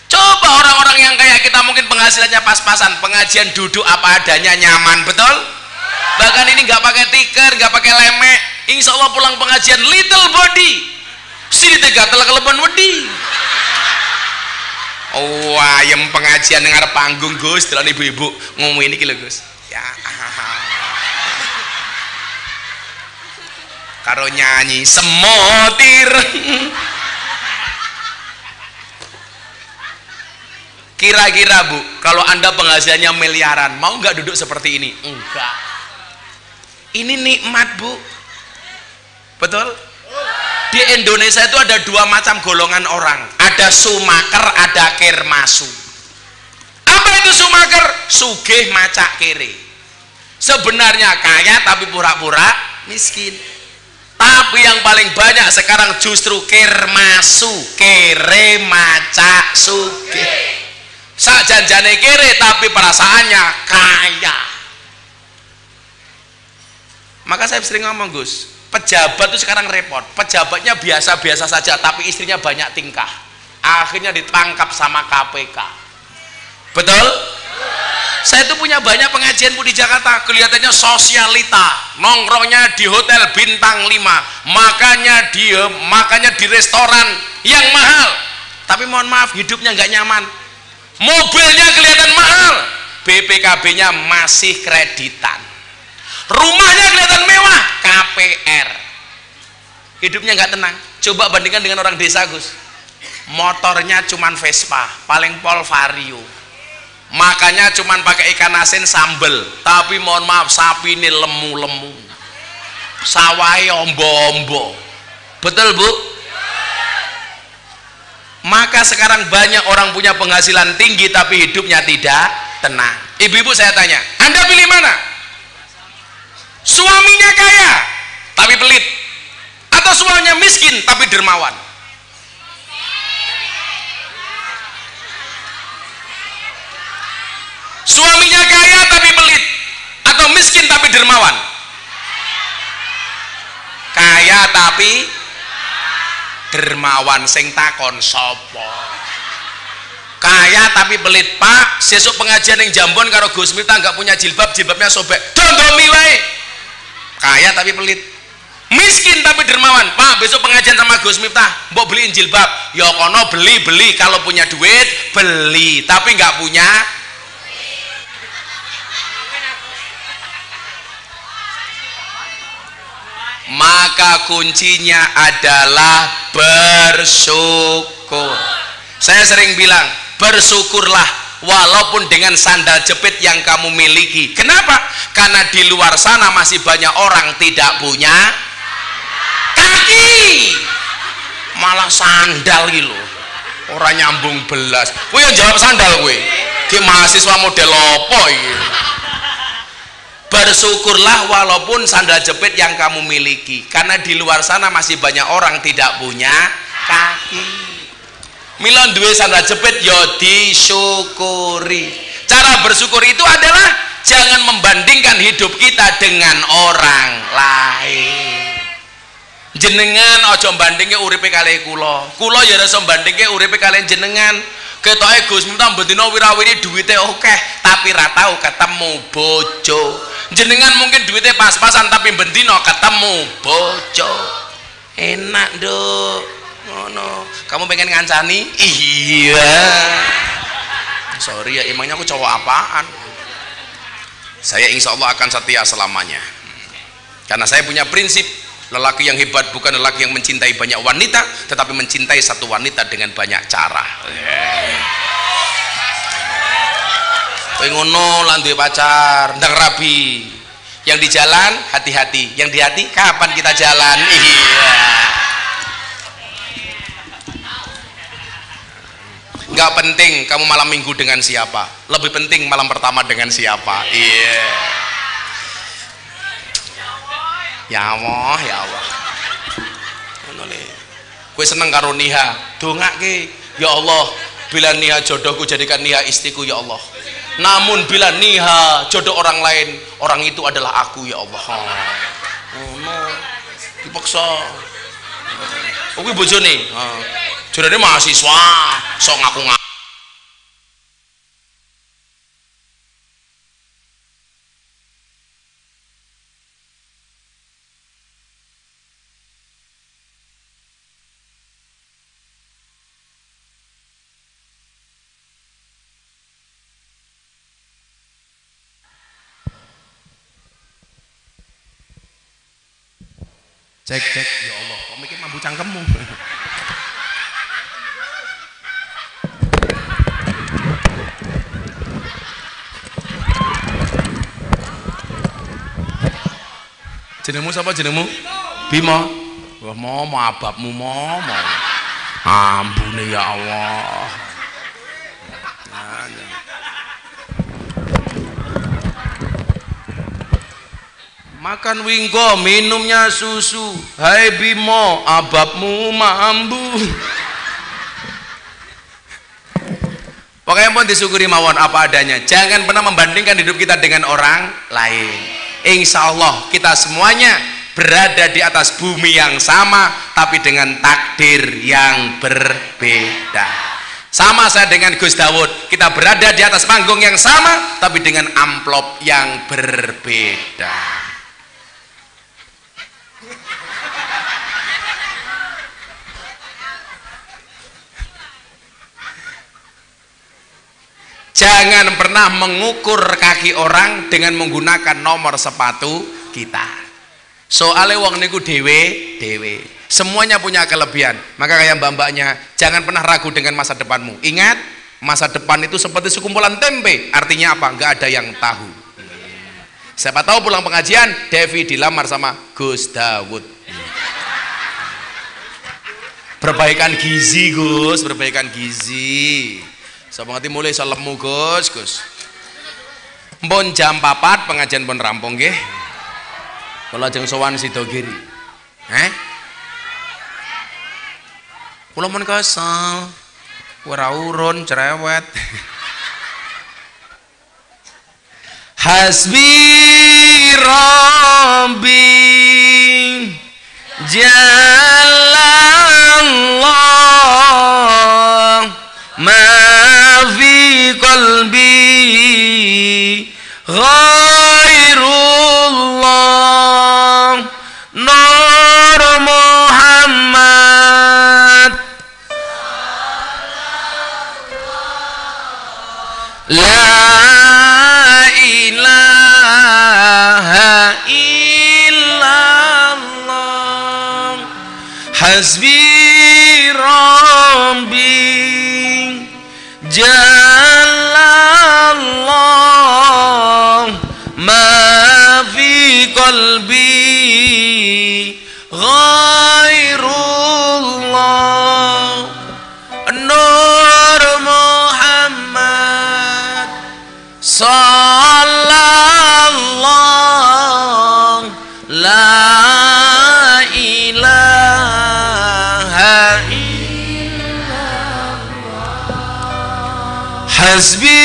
Coba orang-orang yang kayak kita mungkin penghasilannya pas-pasan pengajian duduk apa adanya nyaman betul? Bahkan ini nggak pakai tikar nggak pakai lemek. Insya Allah pulang pengajian little body. Sini tiga telah kelebon wedi. Oh ayam pengajian dengar panggung Gus. Dalam ibu-ibu ngomong ini kilo Gus. Ya karo nyanyi semotir. Kira-kira bu kalau anda penghasilannya miliaran mau nggak duduk seperti ini? Enggak. Ini nikmat bu. Betul? Di Indonesia itu ada dua macam golongan orang. Ada sumaker ada kermasu. Apa itu sumaker? Sugih macak kere sebenarnya kaya tapi pura-pura miskin tapi yang paling banyak sekarang justru kermasu kere macak sugih sajanjane kere tapi perasaannya kaya. Maka saya sering ngomong Gus pejabat itu sekarang repot. Pejabatnya biasa-biasa saja tapi istrinya banyak tingkah. Akhirnya ditangkap sama KPK betul? Saya itu punya banyak pengajian bu di Jakarta kelihatannya sosialita. Nongkrongnya di hotel bintang 5 makanya di makanya di restoran yang mahal. Tapi mohon maaf hidupnya nggak nyaman. Mobilnya kelihatan mahal. BPKB nya masih kreditan. Rumahnya kelihatan mewah. KPR hidupnya nggak tenang. Coba bandingkan dengan orang desa Gus. Motornya cuman Vespa paling pol Vario makanya cuman pakai ikan asin sambel. Tapi mohon maaf sapi ini lemu-lemu. Sawai ombo-ombo. Betul bu? Maka sekarang banyak orang punya penghasilan tinggi tapi hidupnya tidak tenang. Ibu-ibu saya tanya anda pilih mana? Suaminya kaya tapi pelit. Atau suaminya miskin tapi dermawan suaminya kaya tapi pelit. Atau miskin tapi dermawan. Kaya tapi dermawan sing takon sopo kaya tapi pelit pak. Sesuk pengajian yang jambon karo Gus Miftah nggak punya jilbab jilbabnya sobek. Dondomi wae. Kaya tapi pelit. Miskin tapi dermawan. Pak besok pengajian sama Gus Miftah mau beliin jilbab. Ya kono beli beli kalau punya duit beli. Tapi nggak punya maka kuncinya adalah bersyukur. Saya sering bilang bersyukurlah walaupun dengan sandal jepit yang kamu miliki. Kenapa? karena di luar sana masih banyak orang tidak punya kaki. Malah sandal gitu. Orang nyambung belas. Gue yang jawab sandal gue. Kayak mahasiswa model opo gitu bersyukurlah walaupun sandal jepit yang kamu miliki. Karena di luar sana masih banyak orang tidak punya kaki. Milon duwe sandal jepit ya disyukuri. Cara bersyukur itu adalah jangan membandingkan hidup kita dengan orang lain. Jenengan ojo bandingke uripe kalih kula. Kula ya rasa bandingke uripe kalian jenengan ketoke Gus Miftah betina wirawiri duwite oke tapi ra tau ketemu bojo. Jenengan mungkin duitnya pas-pasan tapi bendino ketemu bojo. Enak dok ngono. Kamu pengen ngancani? Iya. Sorry ya emangnya aku cowok apaan? Saya insya Allah akan setia selamanya. Karena saya punya prinsip lelaki yang hebat bukan lelaki yang mencintai banyak wanita tetapi mencintai satu wanita dengan banyak cara. Kowe ngono lan duwe pacar ndang rabi. Yang di jalan hati-hati. Yang di hati kapan kita jalan? Iya. Nggak penting kamu malam minggu dengan siapa. Lebih penting malam pertama dengan siapa. Iya ya Allah ya Allah. Ngono le. Kowe seneng karo Niha? Dongake ya Allah bila Niha jodohku jadikan Niha istriku ya Allah. Namun bila Niha jodoh orang lain orang itu adalah aku ya Allah. Ngono. Dipaksa. Kuwi bojone? Heeh jodone mahasiswa sok ngaku cek cek. Ya Allah kok mikir mampu cangkemmu? Jenengmu siapa jenengmu? Bima. Wah mau mau ababmu mau mau ambune ya Allah makan wingko minumnya susu. Hai Bimo ababmu mambu. Pokoknya pun disyukuri mawon apa adanya. Jangan pernah membandingkan hidup kita dengan orang lain. Insya Allah kita semuanya berada di atas bumi yang sama tapi dengan takdir yang berbeda. Sama saya dengan Gus Dawud. Kita berada di atas panggung yang sama tapi dengan amplop yang berbeda jangan pernah mengukur kaki orang dengan menggunakan nomor sepatu kita. Soalnya wong niku dewe dewe semuanya punya kelebihan. Maka kayak mbak-mbaknya jangan pernah ragu dengan masa depanmu. Ingat masa depan itu seperti sekumpulan tempe. Artinya apa? Nggak ada yang tahu. Siapa tahu pulang pengajian Devi dilamar sama Gus Dawud. Perbaikan gizi Gus. Perbaikan gizi Sapa ngerti mulai salemu Gus Gus. Mbon jam papat pengajian pun rampung nggih. Kalau ajeng sowan Sidogiri. Eh kula mun kesel. Ora urun cerewet. Hasbi Rabbi Jalallah قلب fi qalbi Ghairullah. Nur Muhammad Sallallahu La ilaha illallah. Hasbi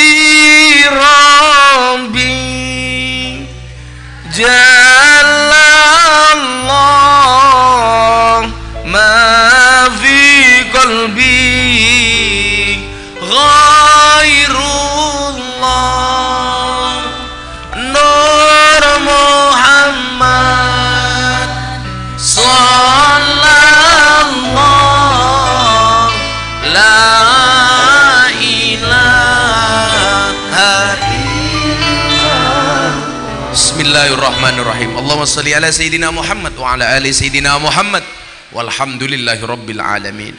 Bismillahirrahmanirrahim. Allahumma salli ala Sayyidina Muhammad wa ala ali Muhammad. Walhamdulillahi rabbil alamin.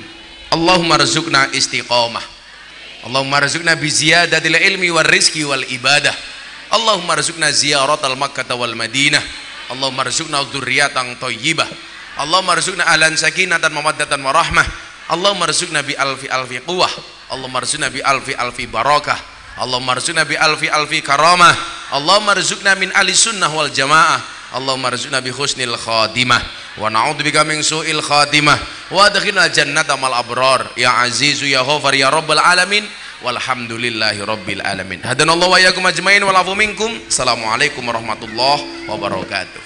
Allahumma istiqamah. Allahumma ilmi wal rizki wal ibadah. Allahumma rizukna ziyaratal makkah wal madinah. Allahumma rizukna dzurriatan thayyibah. Allahumma rizukna ahlan sakinatan mawaddatan wa rahmah. Allahumma rizukna bi alfi alfi quwwah. Allahumma rizukna bi alfi alfi barakah Allahumma rizukna bi alfi alfi karamah. Allahumma rizukna min ahli sunnah wal jamaah. Allahumma rizukna bi husnil khatimah wa na'udzubika min su'il khatimah wa adkhilna jannata mal abrar. Ya azizu ya ghafar ya rabbal alamin. Walhamdulillahi rabbil alamin. Hadanallahu wa iyyakum ajmain. Wal afu minkum. Assalamualaikum warahmatullahi wabarakatuh